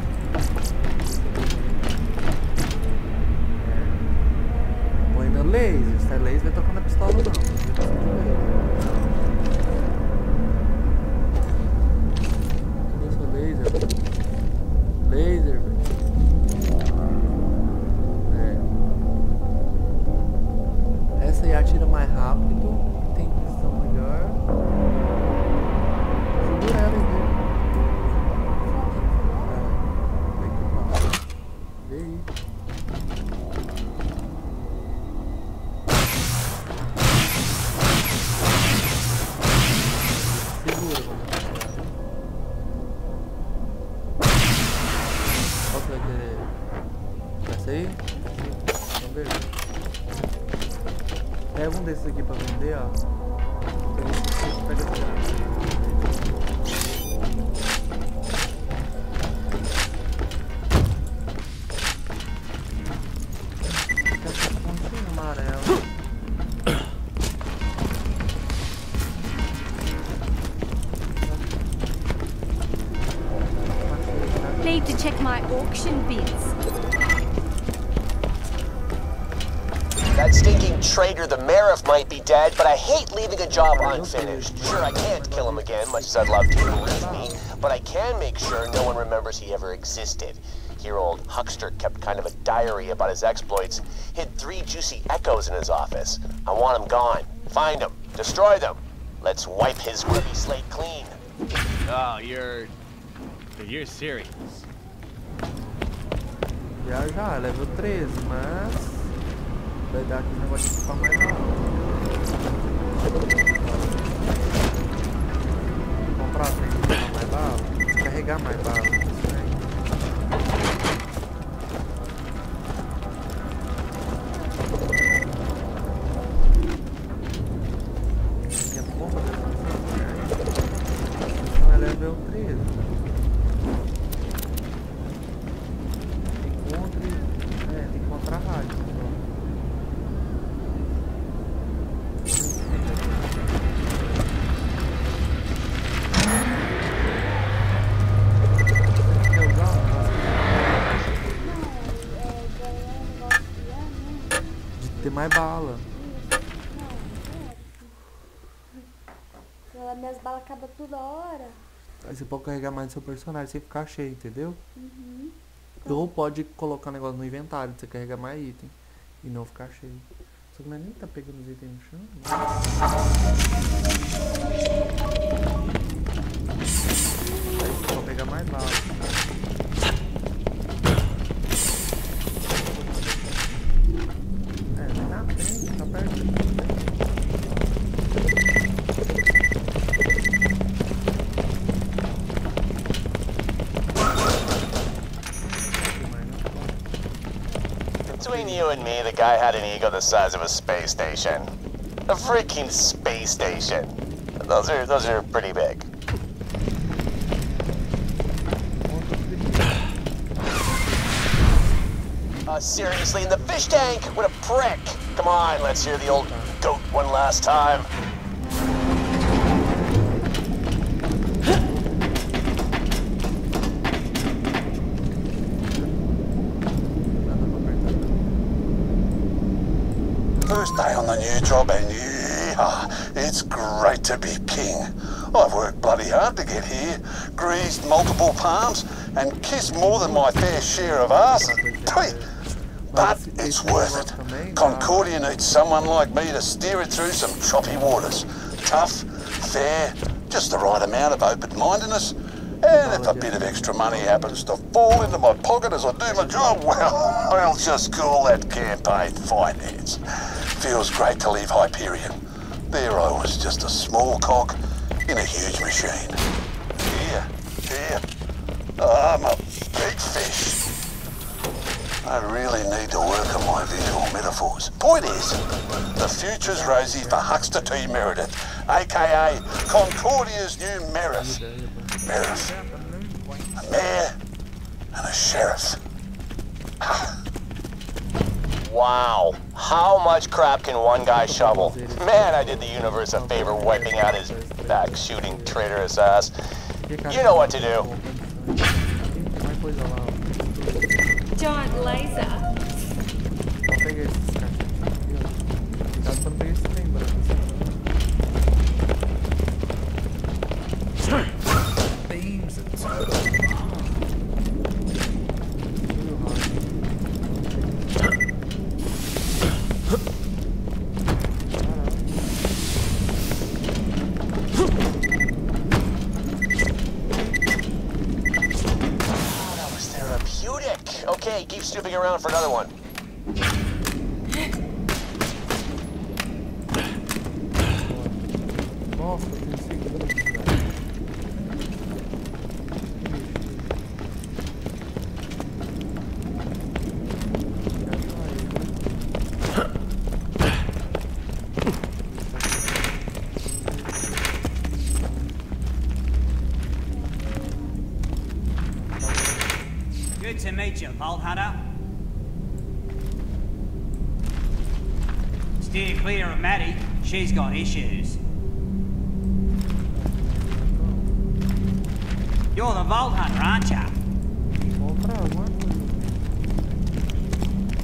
Laser, se é laser vai tocando a pistola não. Cadê seu laser? Laser, my auction bids. That stinking traitor, the Meriff, might be dead, but I hate leaving a job unfinished. Sure, I can't kill him again, much as I'd love to, believe me, but I can make sure no one remembers he ever existed. Here, old Huckster kept kind of a diary about his exploits, hid three juicy echoes in his office. I want him gone. Find him. Destroy them. Let's wipe his grubby slate clean. Oh, you're. You're serious. Já já, level 13, mas vai dar aquele negócio de equipar mais não. Você pode carregar mais seu personagem sem ficar cheio, entendeu? Uhum. Ou pode colocar um negócio no inventário, você carregar mais item e não ficar cheio. Só que nós nem tá pegando os itens no chão. Aí você pode pegar mais bala. Me, the guy had an ego the size of a space station. A freaking space station. those are those are pretty big. Uh, seriously, in the fish tank? What a prick! Come on, let's hear the old goat one last time. To be king. I've worked bloody hard to get here, greased multiple palms, and kissed more than my fair share of asses. Tweet. But it's worth it. Concordia needs someone like me to steer it through some choppy waters. Tough, fair, just the right amount of open-mindedness. And if a bit of extra money happens to fall into my pocket as I do my job, well, I'll just call that campaign finance. Feels great to leave Hyperion. There I was, just a small cog in a huge machine. Here, here, I'm a big fish. I really need to work on my visual metaphors. Point is, the future's rosy for Huckster T. Meredith, aka Concordia's new Meriff. Meriff. A mayor and a sheriff. Wow. How much crap can one guy shovel? Man, I did the universe a favor wiping out his back shooting traitorous ass. You know what to do. Giant laser. Steer clear of Maddie. She's got issues. You're the Vault Hunter, aren't you?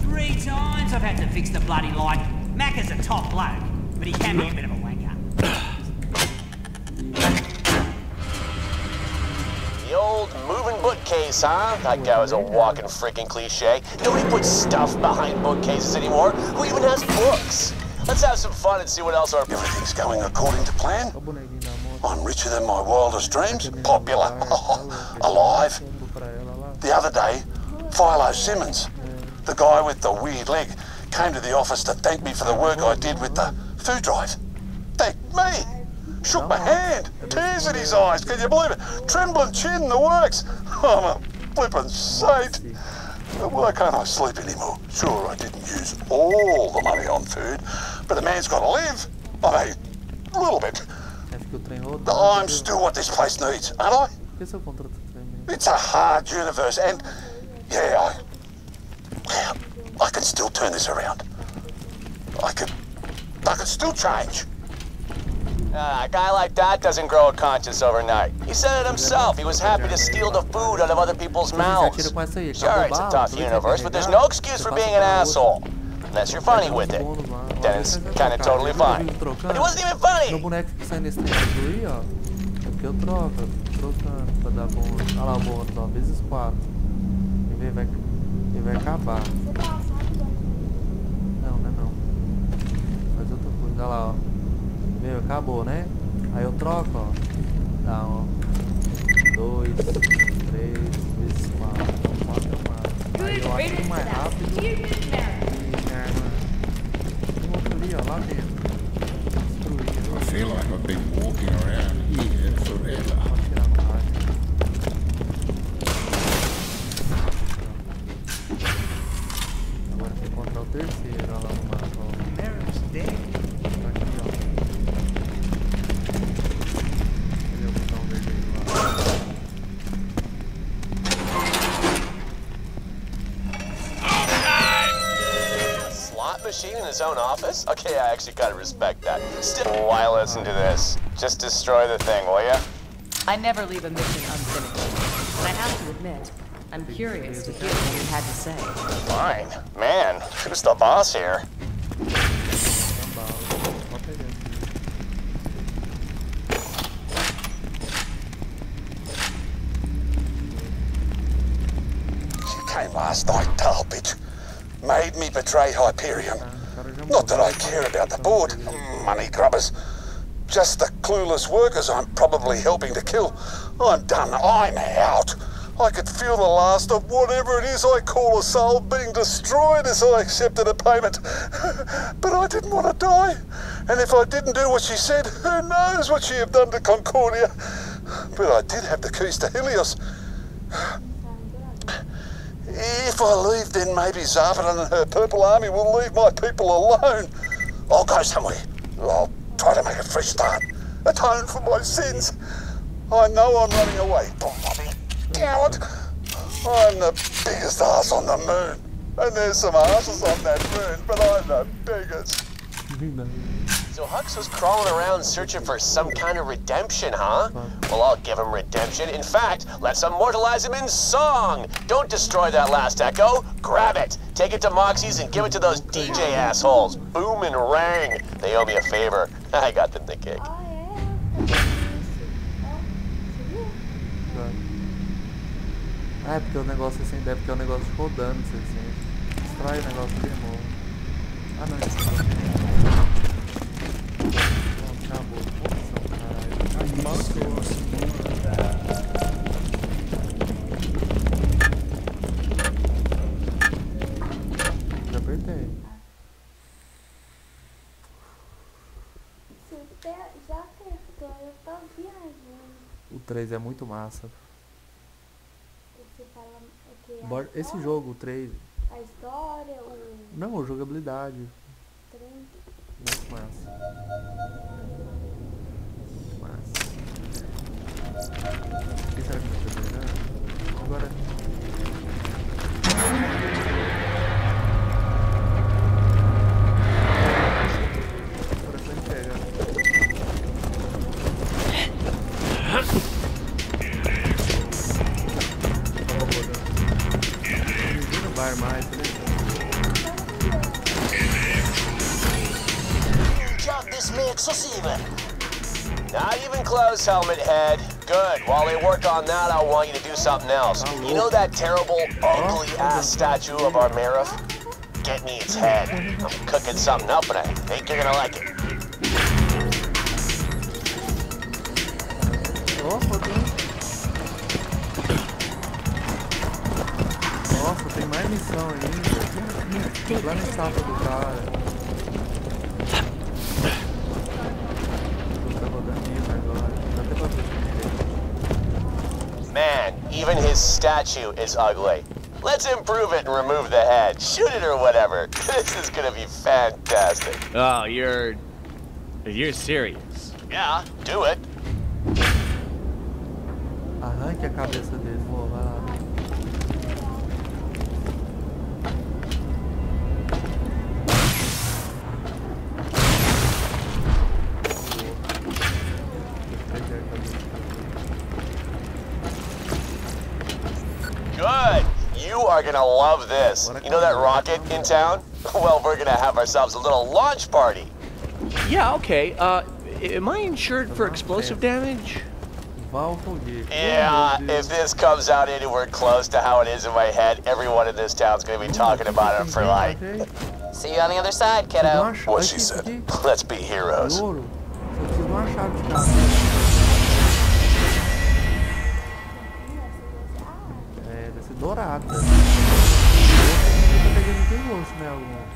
Three times I've had to fix the bloody light. Mac is a top bloke, but he can be a bit of a wanker. The old moving bookcase, huh? That guy was a walking freaking cliche. Nobody puts stuff behind bookcases anymore. Who even has books? Let's have some fun and see what else our Everything's going according to plan. I'm richer than my wildest dreams. Popular. Alive. The other day, Philo Simmons, the guy with the weird leg, came to the office to thank me for the work I did with the food drive. Thank me. Shook my hand. Tears in his eyes. Can you believe it? Trembling chin, the works. I'm a flippin' saint. Why can't I sleep anymore? Sure, I didn't use all the money on food, but a man's got to live. I mean, a little bit. I'm still what this place needs, aren't I? It's a hard universe, and yeah, I, I can still turn this around. I could, I could still change. Ah, a guy like that doesn't grow a conscience overnight. He said it himself. He was happy to steal the food out of other people's mouths. Sure, it's a tough universe, but there's no excuse for being an asshole. Unless you're funny with it. Then it's kind of totally fine. But it wasn't even funny! que. É eu troco, trocando pra dar bônus. Olha lá o bônus, ó, vezes 4. Ele vai, ele vai acabar. Não, não é não. Faz outra coisa, olha lá, ó. Meu, acabou, né? Aí eu troco, ó. Dá, ó. 2, 3, vezes 4. Então 4 é mais. Aí eu acho que é mais rápido. Ali, ó, lá dentro. Destruir. I feel like I've been walking around here forever. Pode tirar no rádio. Agora tem que encontrar o terceiro, olha lá no mapa. ó. Aqui, ó. Hux, actually gotta respect that. Still, why listen to this? Just destroy the thing, will ya? I never leave a mission unfinished. But I have to admit, I'm curious to hear what you had to say. Fine. Man, who's the boss here? She came last night, tall bitch. Made me betray Hyperion. Not that I care about the board, money grubbers. Just the clueless workers I'm probably helping to kill. I'm done. I'm out. I could feel the last of whatever it is I call a soul being destroyed as I accepted a payment. but I didn't want to die. And if I didn't do what she said, who knows what she'd have done to Concordia. But I did have the keys to Helios. If I leave, then maybe Zarpedon and her Purple Army will leave my people alone. I'll go somewhere. I'll try to make a fresh start. Atone for my sins. I know I'm running away. Bloody coward. I'm the biggest ass on the moon. And there's some asses on that moon, but I'm the biggest. So Hux was crawling around searching for some kind of redemption, huh? Well, I'll give him redemption. In fact, let's immortalize him in song. Don't destroy that last echo. Grab it. Take it to Moxxi's and give it to those DJ assholes. Boom and rang. They owe me a favor. I got them the gig. Ah, é porque o negócio assim, deve ter um negócio rodando, assim. Destrói o negócio de novo. Ah não, isso não. O 3 é muito massa. Fala? Bora- Esse jogo, o 3. A história, o Não, jogabilidade. trem. Muito massa. Massa. Quem será que vai Good. While they work on that, I want you to do something else. Oh, you know that terrible, ugly ass statue of our Meriff? Get me its head. I'm cooking something up and I think you're gonna like it. Nossa, tem mais missão ainda. Lá estátua do cara. Man, even his statue is ugly. Let's improve it and remove the head. Shoot it or whatever. This is gonna be fantastic. Oh, you're. You're serious. Yeah, do it. Arranque a cabeça dele, vou vai lá. Gonna love this. You know that rocket in town? Well, we're gonna have ourselves a little launch party. Yeah, okay. Uh, am I insured for explosive damage? Val Yeah, if this comes out anywhere close to how it is in my head, everyone in this town's gonna be talking about it for like. See you on the other side, kiddo. What she said. Let's be heroes. Ouro. Só preciso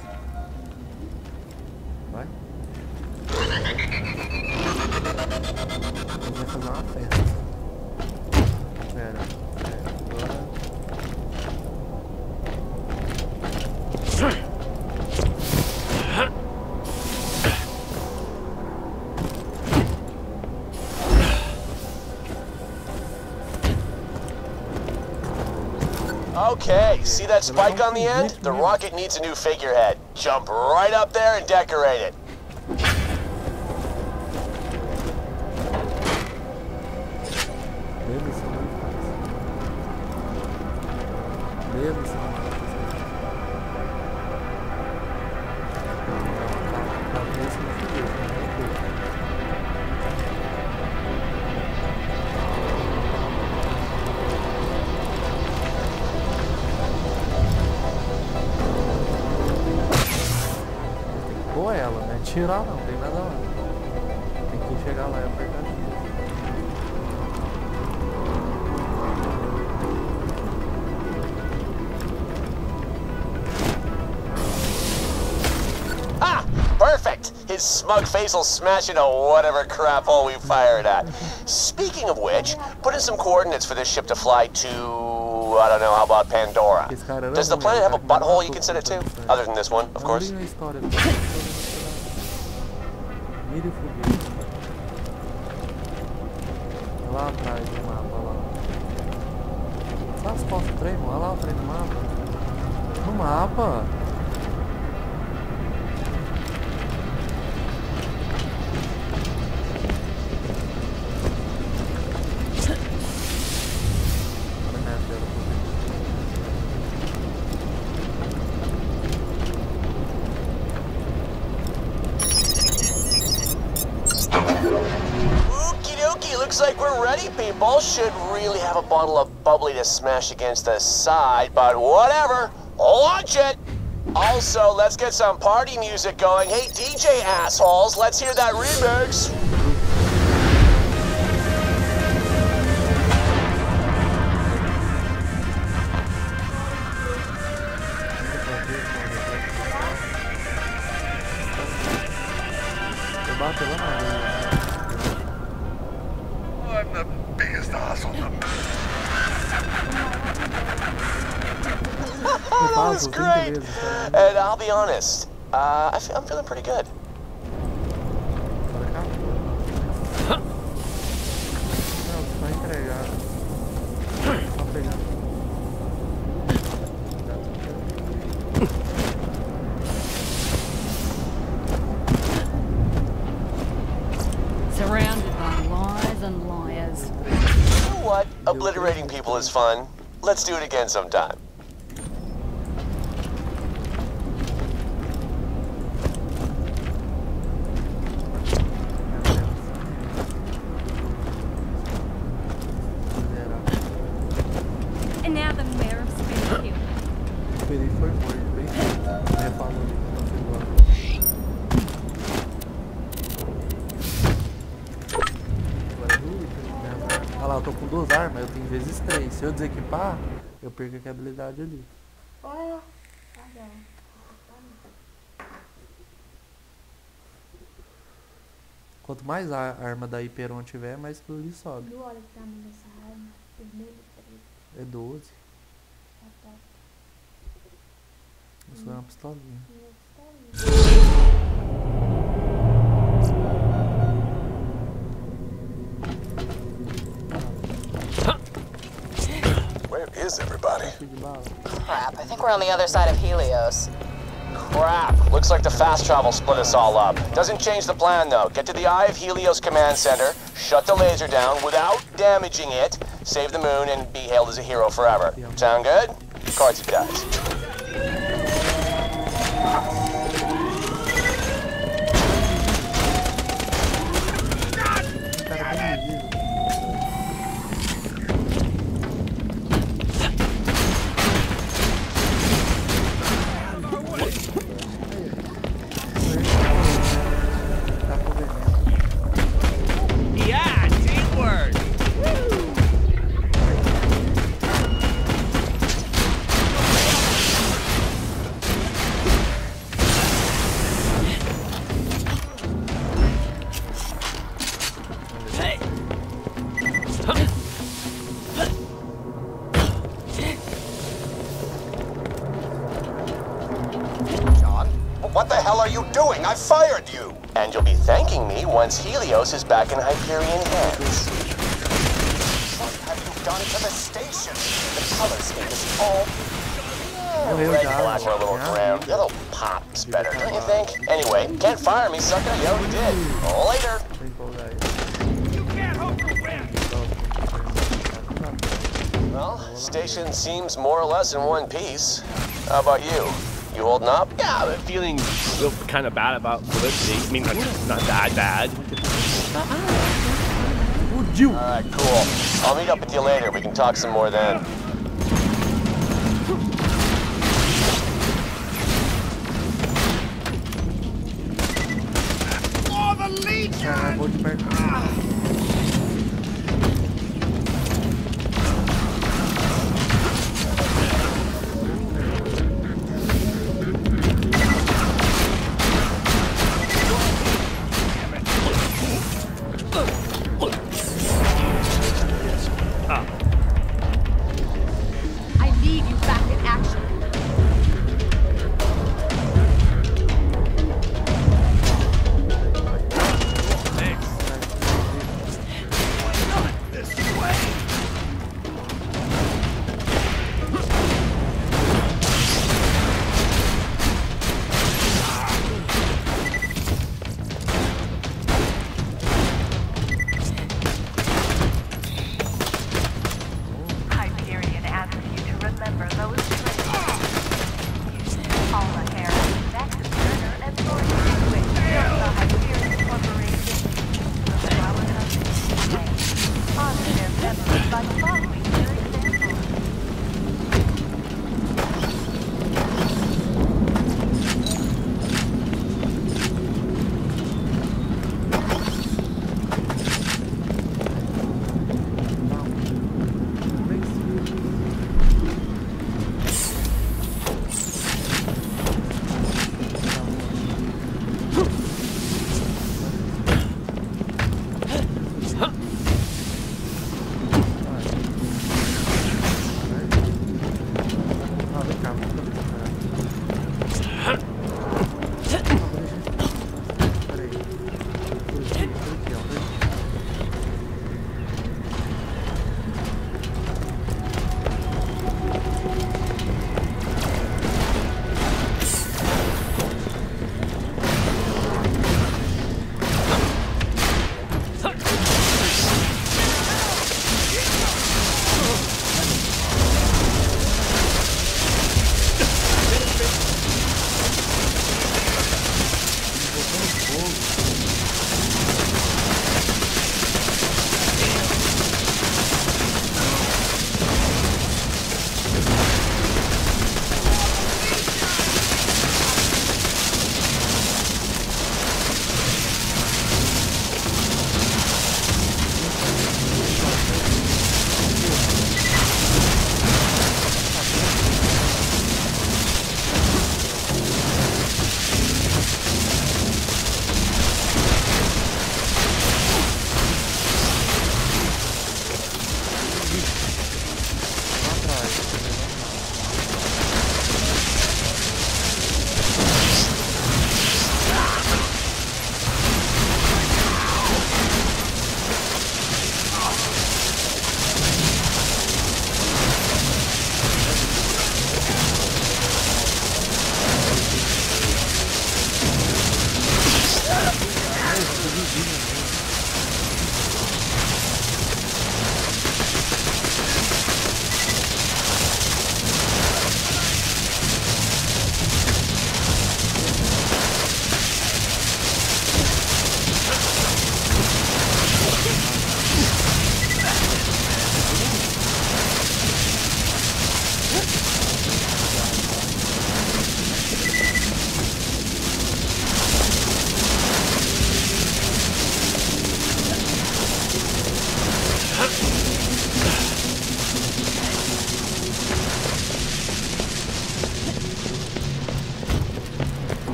spike on the end? The rocket needs a new figurehead. Jump right up there and decorate it. Não, tem nada lá. Tem que chegar lá e apertar. Ah! Perfect! His smug face will smash into whatever crap hole we fire it at. Speaking of which, put in some coordinates for this ship to fly to... I don't know, how about Pandora? Does the planet have a butthole you can send it to? Other than this one, of course. O foguete. Lá atrás do mapa, lá. As costas do trem, olha lá o trem no mapa. No mapa. Should really have a bottle of bubbly to smash against the side, but whatever. Launch it! Also, let's get some party music going. Hey, DJ assholes, let's hear that remix. I'm feeling pretty good. Não, só entregar. Só pegar. Surrounded by lies and liars. You know what? Obliterating people is fun. Let's do it again sometime. Eu desequipar, eu perco aquela habilidade ali. Olha. Olha. Quanto mais a arma da Hyperon tiver, mais aquilo ali sobe. Du olha o tamanho dessa arma. Vermelho e preto. É 12. Tá top. Isso é uma pistolinha. Crap, I think we're on the other side of Helios. Crap. Looks like the fast travel split us all up. Doesn't change the plan, though. Get to the Eye of Helios Command Center, shut the laser down without damaging it, save the moon, and be hailed as a hero forever. Sound good? Course it does. Back in Hyperion hands. What have you done to the station? The color scheme is all Morreu red já. and black are a little grim. A little pop's better, don't you think? Anyway, can't fire me, sucker. You already did. Later. Deixa eu empolgar aí. Well, station seems more or less in one piece. How about you? You holding up? Yeah, I'm feeling still kind of bad about Felicity. I mean, not, not that bad. All right, cool. I'll meet up with you later. We can talk some more then.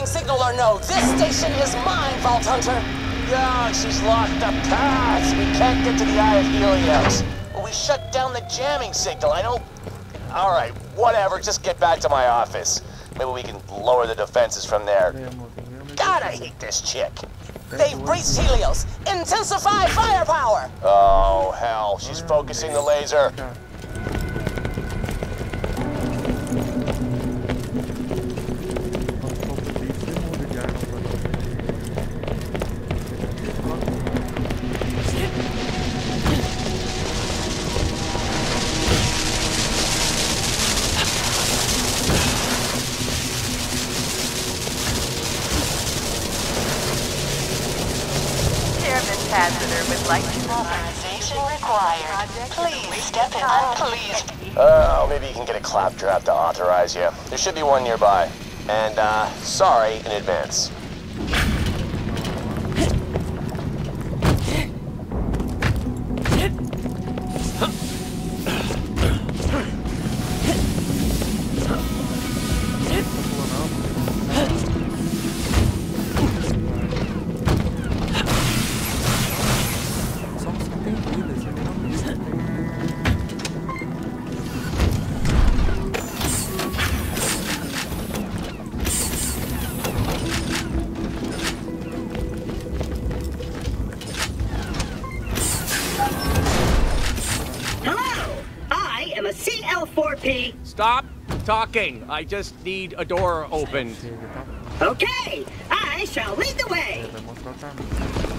Jamming signal or no, this station is mine, Vault Hunter. Yeah, she's locked the ah, paths. We can't get to the Eye of Helios. Well, we shut down the jamming signal. I don't. All right, whatever. Just get back to my office. Maybe we can lower the defenses from there. God, I hate this chick. They've breached Helios. Intensify firepower. Oh, hell. She's focusing the laser. claptrap to authorize you. There should be one nearby. And, uh, sorry in advance. talking. I just need a door opened. Okay, I shall lead the way.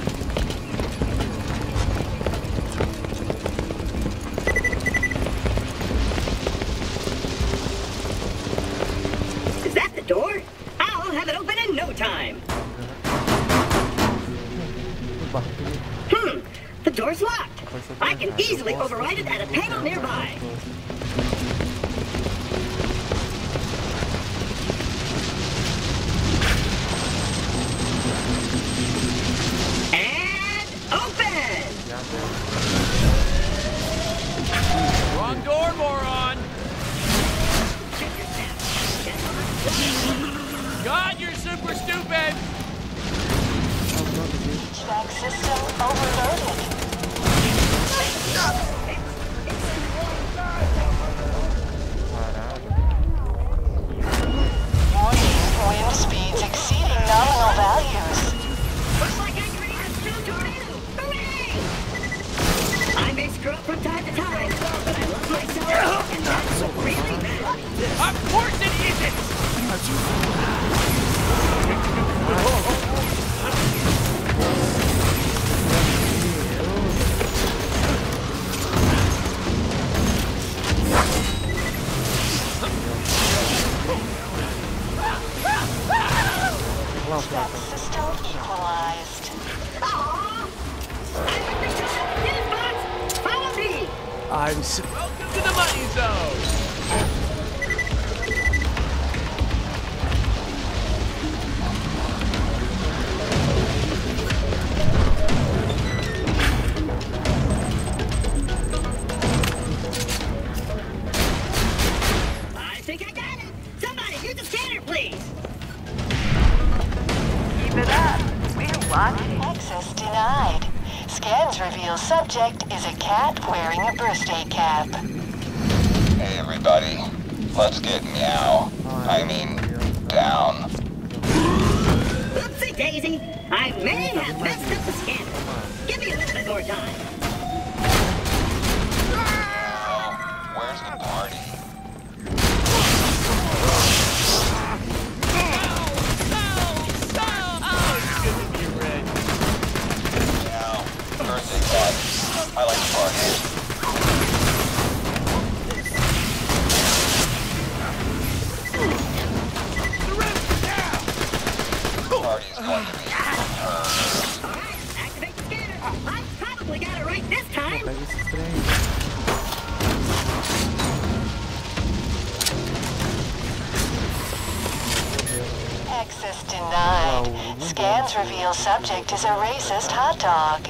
product is a racist hot dog.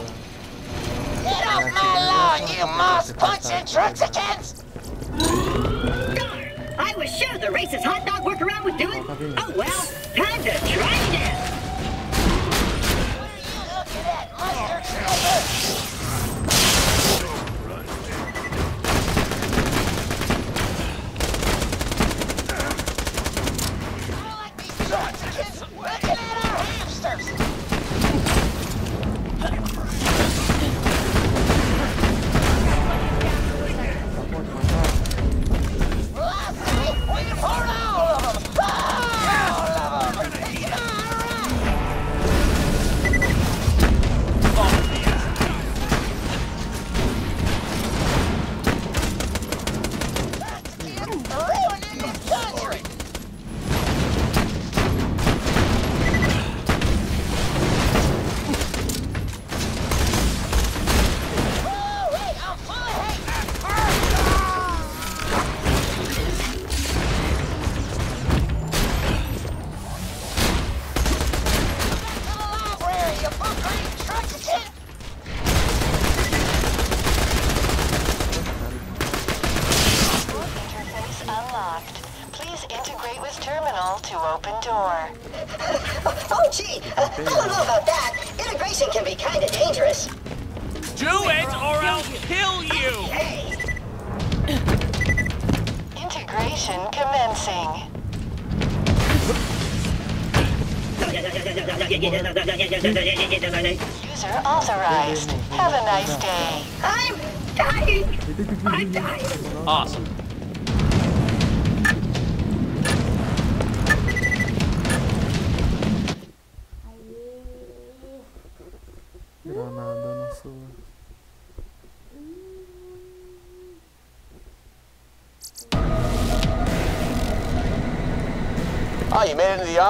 Get off my lawn, you moss punching truxicans! I was sure the racist hot dog workaround would do it. Oh well.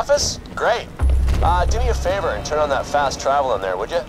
Office? Great. Uh, do me a favor and turn on that fast travel in there, would you?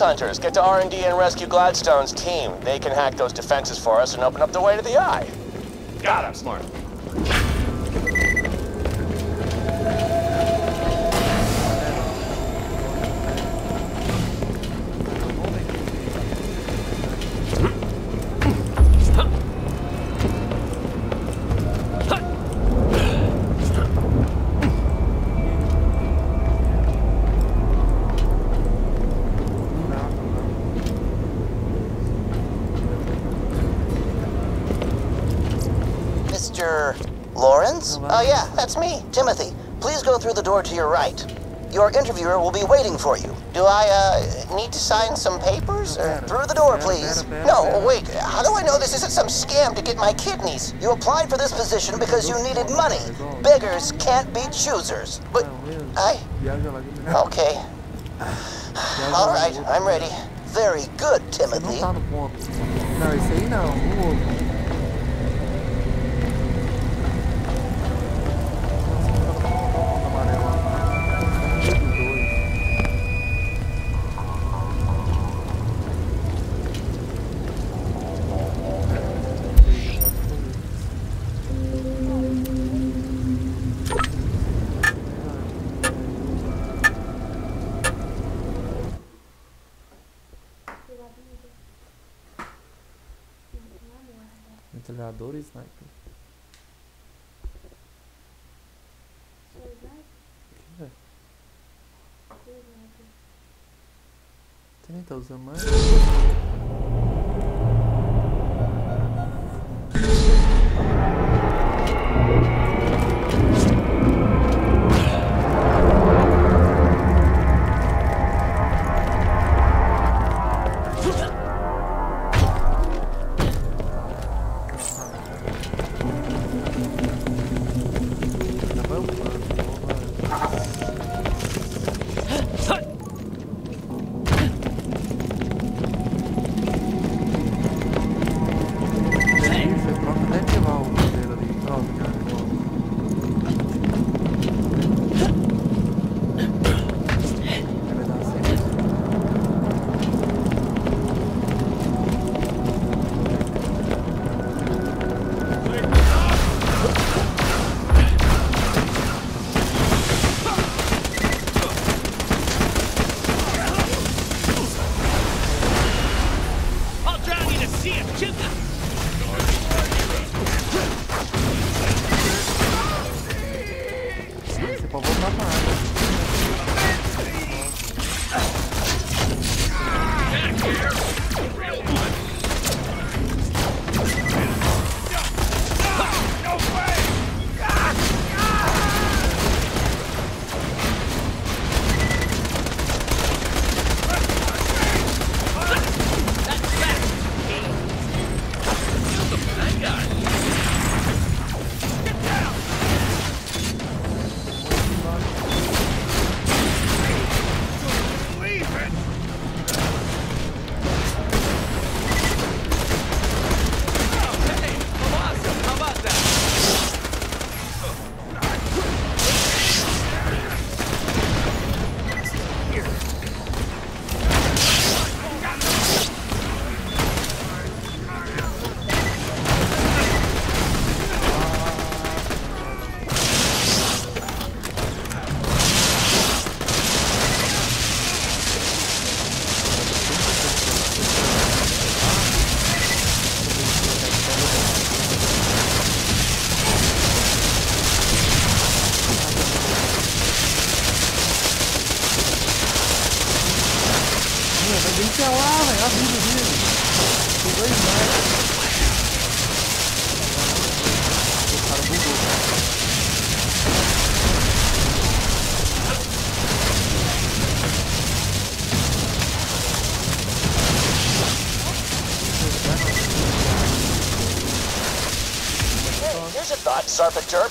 Hunters, get to R&D and rescue Gladstone's team. They can hack those defenses for us and open up the way to the eye. God, I'm smart. To your right. Your interviewer will be waiting for you. Do I, uh, need to sign some papers? Or... Through the door, please. No, wait. How do I know this isn't some scam to get my kidneys? You applied for this position because you needed money. Beggars can't be choosers. But I... Okay. All right, I'm ready. Very good, Timothy. Não tá no ponto. Não, esse aí não. O outro. Metralhadora e sniper. Que é? Você nem tá usando mais?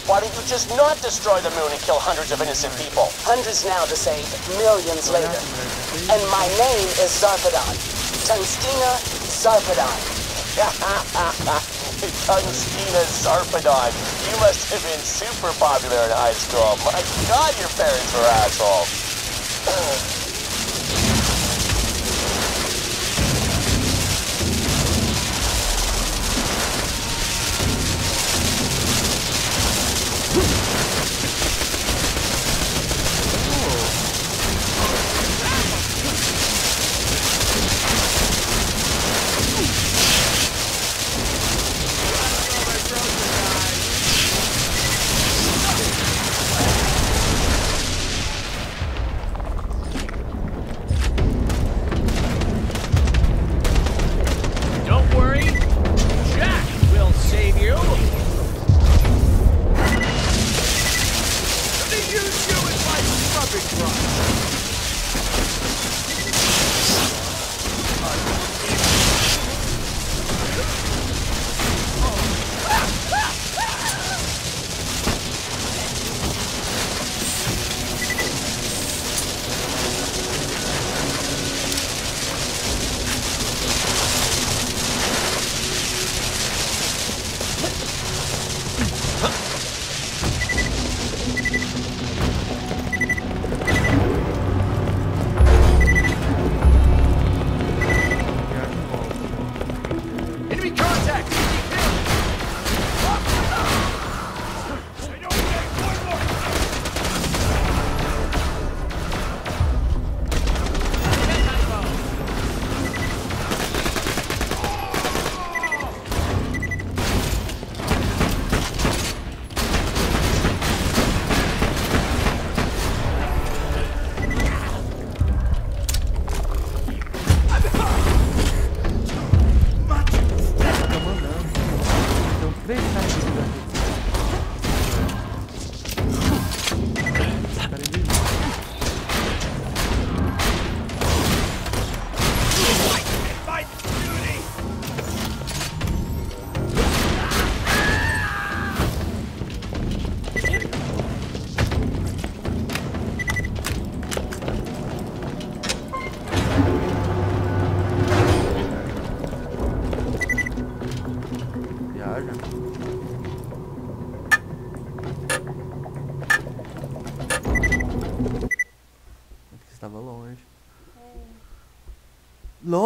Why don't you just not destroy the moon and kill hundreds of innocent people? Hundreds now to save, millions later. And my name is Zarpedon. Tungstina Zarpedon. Tungstina Zarpedon. You must have been super popular in high school. My God, your parents were assholes.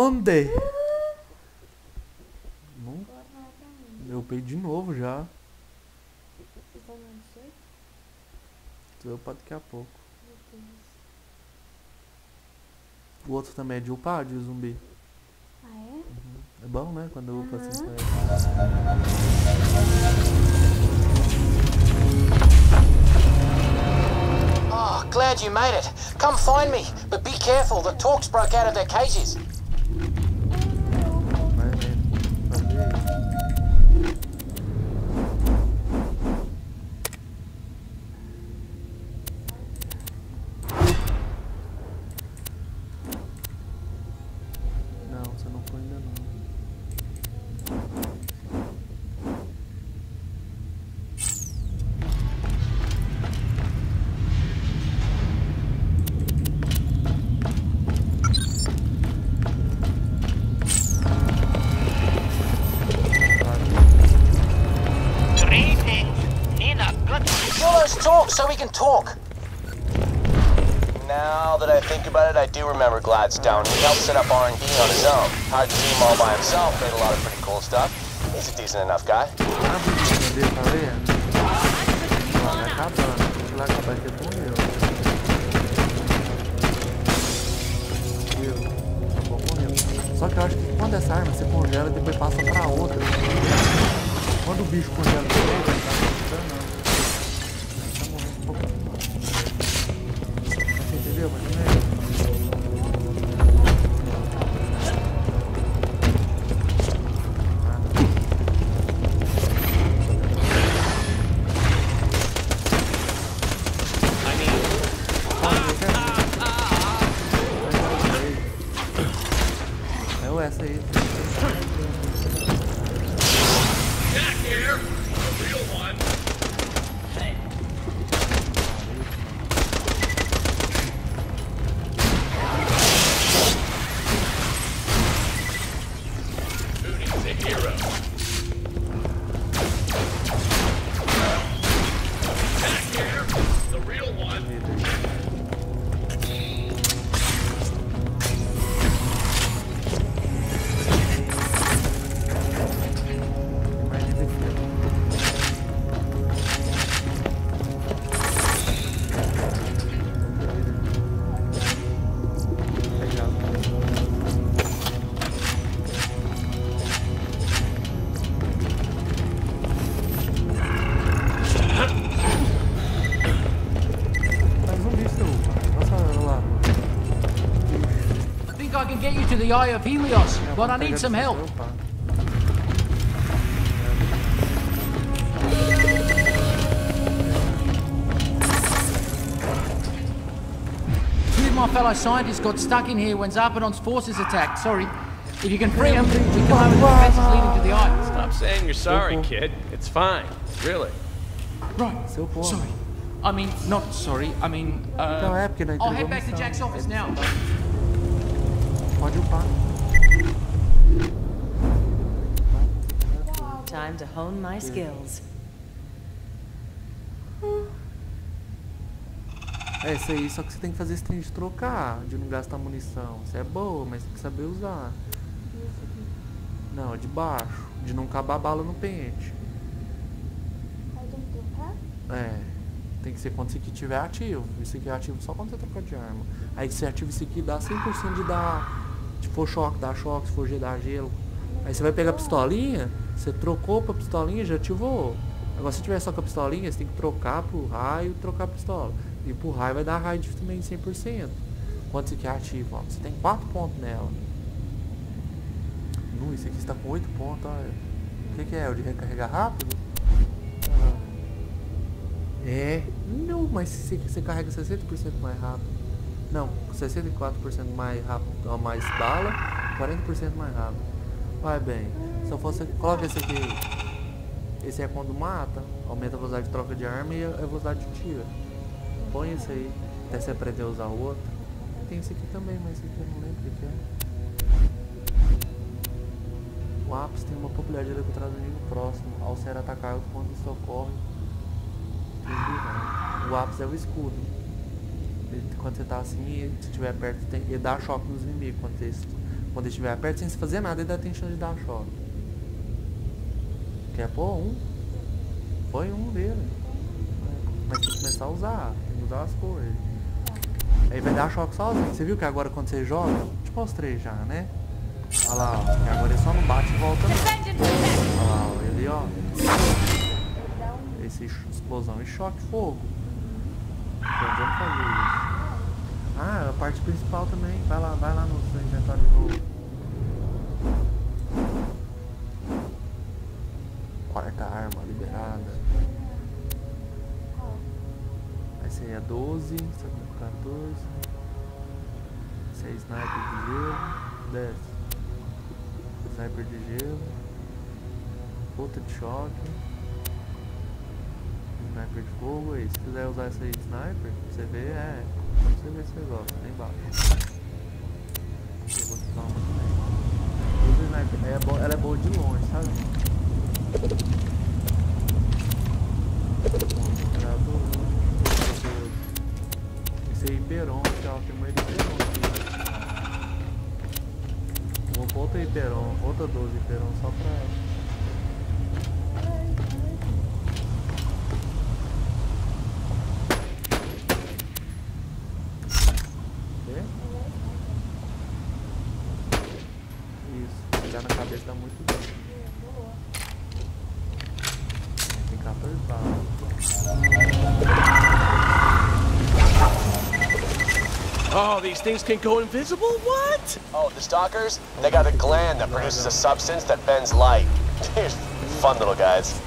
Londe? Não. Eu peguei de novo já. Tu upa daqui a pouco. O outro também é de upar, de zumbi. Ah, é? É bom, né? Quando upa assim. Aham. Oh, glad you made it. Come find me, but be careful. The Torks broke out of their cages. Gladstone. He helped set up R&D on his own. Hired the team all by himself, made a lot of pretty cool stuff. He's a decent enough guy. The Eye of Helios, but I need some help. Two of my fellow scientists got stuck in here when Zarpedon's forces attacked. Sorry. If you can free them, we can open the defenses leading to the Eye. Stop saying you're sorry, kid. It's fine. Really. Right. Sorry. I mean, not sorry. I mean, uh, Então é porque não I'll head back to. Jack's office now. Pode upar. Time to hone my skills. É isso aí, só que você tem que fazer esse trem de trocar, de não gastar munição. Isso é boa, mas tem que saber usar. Não, é de baixo. De não acabar a bala no pente. É. Tem que ser quando isso aqui estiver ativo. Isso aqui é ativo só quando você trocar de arma. Aí se ativa isso aqui, dá 100% de dar. Se for choque, dá choque. Se for G, dá gelo. Aí você vai pegar a pistolinha, você trocou pra pistolinha já ativou. Agora se tiver só com a pistolinha, você tem que trocar pro raio e trocar a pistola. E pro raio vai dar raio de também 100%. Quando isso aqui é ativo, ó. Você tem 4 pontos nela. Nu, isso aqui está com 8 pontos, olha. O que, que é? O de recarregar rápido? Ah. É. Não, mas você, você carrega 60% mais rápido. Não, 64% mais rápido, mais bala, 40% mais rápido. Vai bem. Se eu fosse. Coloca esse aqui. Esse é quando mata, aumenta a velocidade de troca de arma e a velocidade de tiro. Põe esse aí, até você aprender a usar o outro. Tem esse aqui também, mas esse aqui eu não lembro o que é. O ápice tem uma popularidade de no nível próximo. Ao ser atacado quando isso ocorre. Entendi, não. O ápice é o escudo. Quando você tá assim, se estiver perto, tem, ele dá choque nos inimigos. Quando, quando estiver perto, sem se fazer nada, ele dá, chance de dar choque. Quer pôr um? Põe um dele. Mas tem que começar a usar. Tem que usar as cores. Aí vai dar choque sozinho. Você viu que agora quando você joga, te mostrei já, né? Olha lá, ó, que agora ele só não bate e volta não. Olha lá, ó, ele ó. Esse explosão e choque fogo. Então vamos fazer isso. Ah, a parte principal também. Vai lá, vai lá no seu inventário de novo. Quarta arma liberada. Aí é 12, esse é 14. Esse é sniper de gelo. 10. Sniper de gelo. Outra de choque. Sniper de fogo aí. Se quiser usar essa sniper, você vê, é. Você ver se gosta, lá embaixo. Eu vou te dar uma também. Usa sniper. É bo- ela é boa de longe, sabe? Esse é Hiperon, que ela tem uma Hiperon aqui. Vou pôr outra Hiperon, outra 12 Hiperon só pra ela. These things can go invisible? What? Oh, the stalkers? They got a gland that produces a substance that bends light. Fun little guys.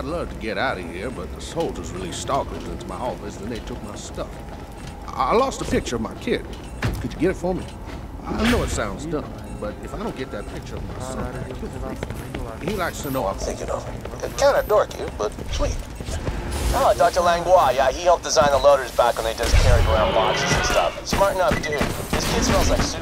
I'd love to get out of here, but the soldiers released stalkers into my office and they took my stuff. I lost a picture of my kid. Could you get it for me? I know it sounds dumb, but if I don't get that picture of my son. He likes to know I'm thinking of him. Kind of dorky, but sweet. Oh, Dr. Langlois, yeah, he helped design the loaders back when they just carried around boxes and stuff. Smart enough dude. This kid smells like soup,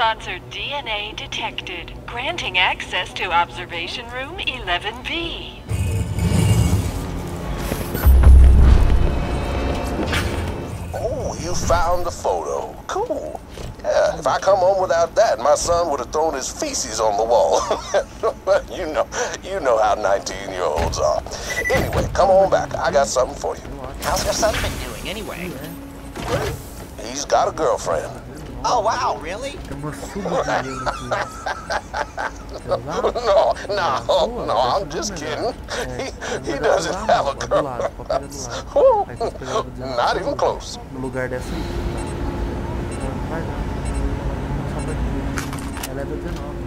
Hyperion sponsored DNA detected, granting access to Observation Room 11B. Oh, you found the photo. Cool. Yeah, if I come home without that, my son would have thrown his feces on the wall. you know, you know how 19-year-olds are. Anyway, come on back. I got something for you. How's your son been doing anyway? He's got a girlfriend. Oh wow, really? No, no, no, I'm just kidding. He, he doesn't have a girl. Not even close. No lugar dessa aí. Não vai dar. Só pra aqui. Ela é do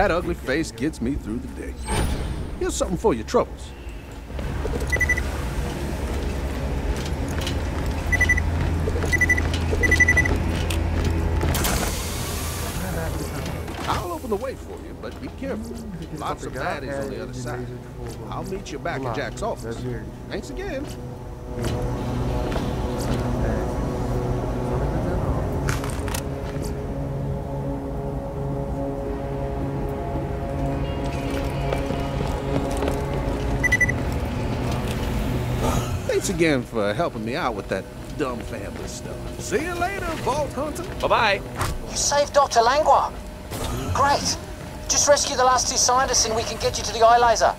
That ugly face gets me through the day. Here's something for your troubles. I'll open the way for you, but be careful. Lots of baddies on the other side. I'll meet you back at Jack's office. Thanks again. Thanks again for helping me out with that dumb family stuff. See you later, Vault Hunter. Bye-bye. You saved Dr. Langlois. Great. Just rescue the last two scientists and we can get you to the eye laser.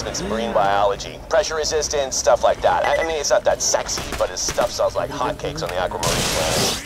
Advancements in marine biology. Pressure resistance, stuff like that. I I mean, it's not that sexy, but his stuff sells like hotcakes on the aquamarine planet.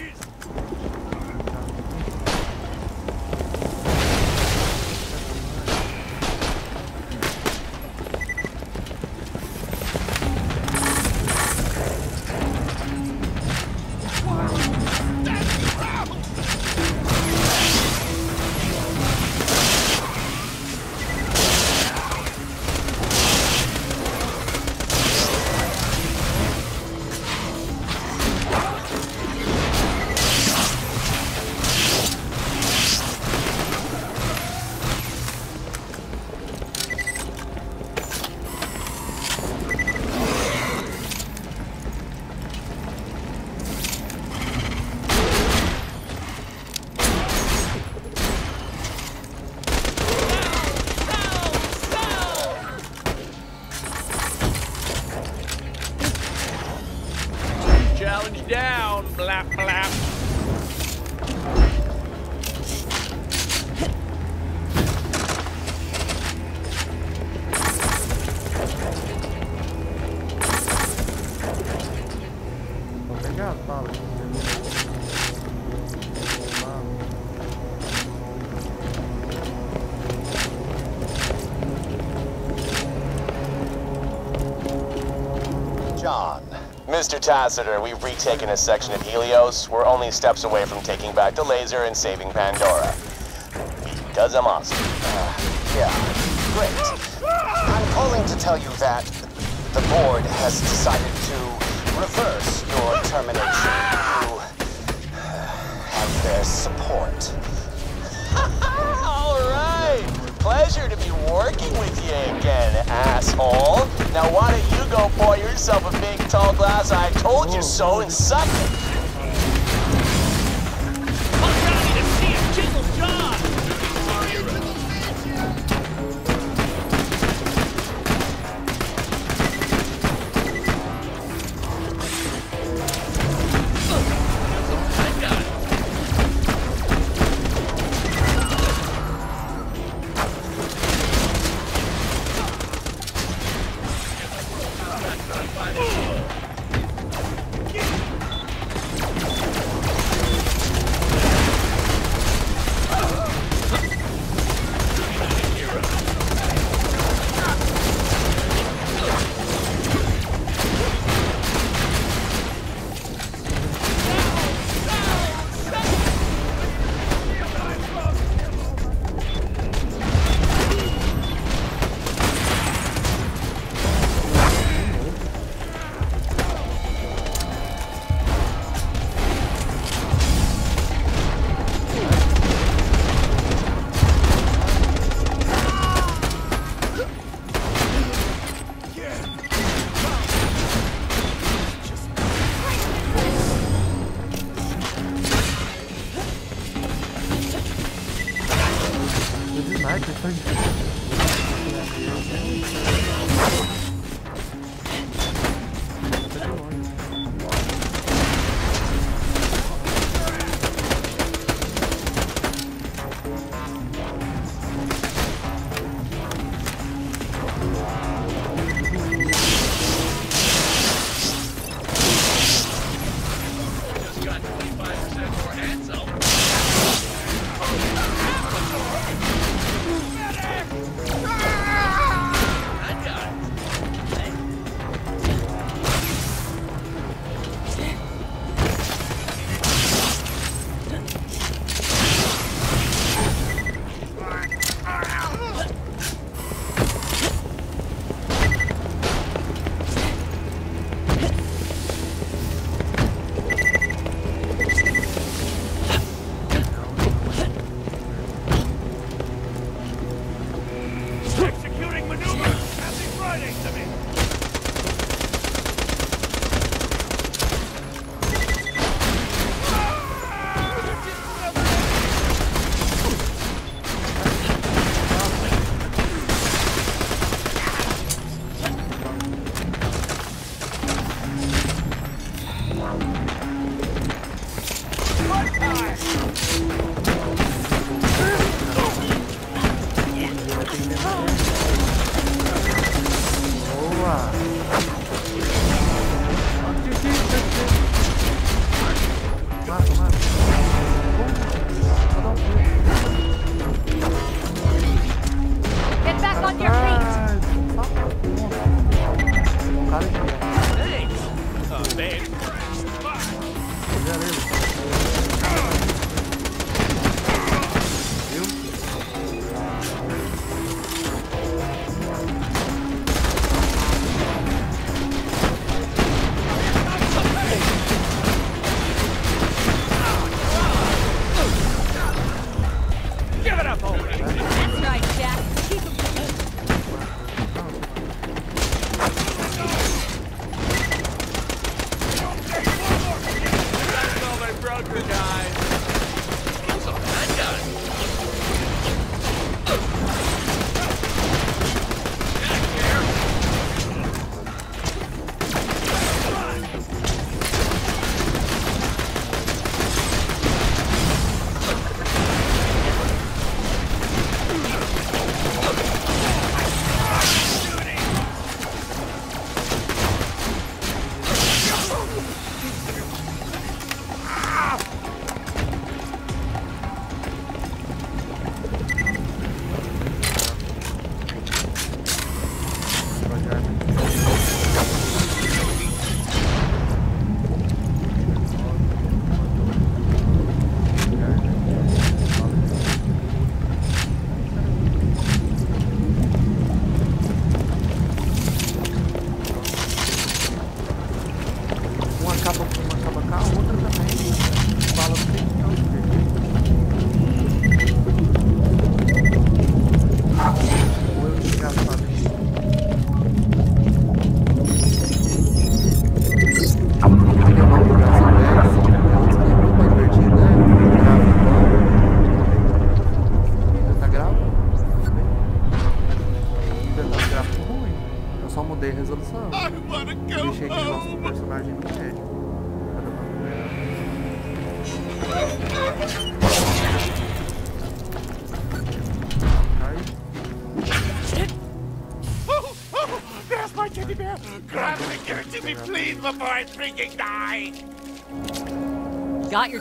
Mr. Tassiter, we've retaken a section of Helios. We're only steps away from taking back the laser and saving Pandora. Because I'm awesome. Yeah, great. I'm calling to tell you that the board has decided to reverse your termination. You uh, have their support. All right. Pleasure to be working with you again, asshole. Now why don't you go pour yourself a big tall glass I told you so and suck it?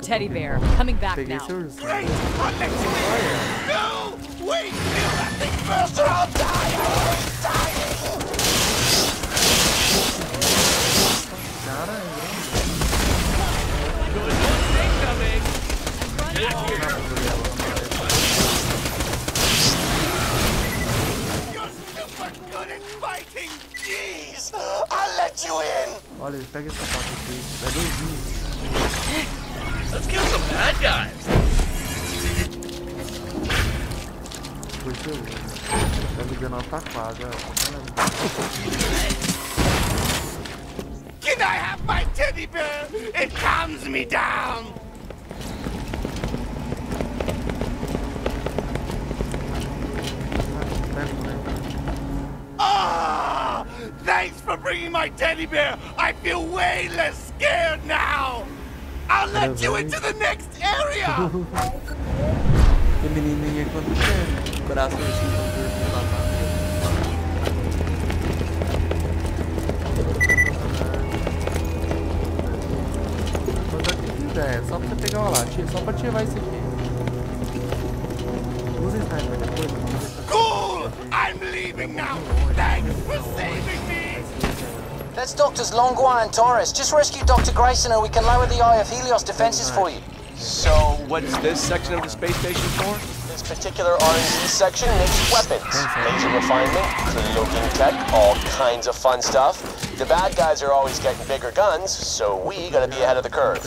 Teddy bear. Coming back Peguei now. seus. Great! Longua Torres. Just rescue Dr. Grayson and we can lower the Eye of Helios defenses for you. So, what's this section of the space station for? This particular R&D section makes weapons, laser refinement, cloaking tech, all kinds of fun stuff. The bad guys are always getting bigger guns, so we gotta be ahead of the curve.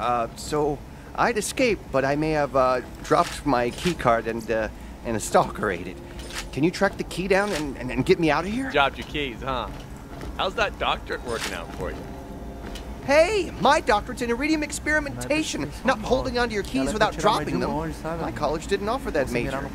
Uh, so I'd escaped, but I may have uh, dropped my key card and uh, and a stalker ate it. Can you track the key down and, and, and get me out of here? Dropped your keys, huh? How's that doctorate working out for you? Hey, my doctorate's in Eridium experimentation, not holding onto your keys without dropping them. My college didn't offer that major.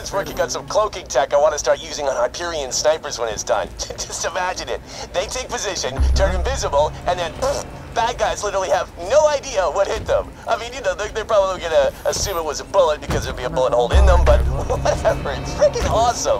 Grayson's working on some cloaking tech I want to start using on Hyperion snipers when it's done. Just imagine it. They take position, turn invisible, and then pfft, bad guys literally have no idea what hit them. I mean, you know, they're, they're probably gonna assume it was a bullet because there'd be a bullet hole in them, but whatever. It's freaking awesome.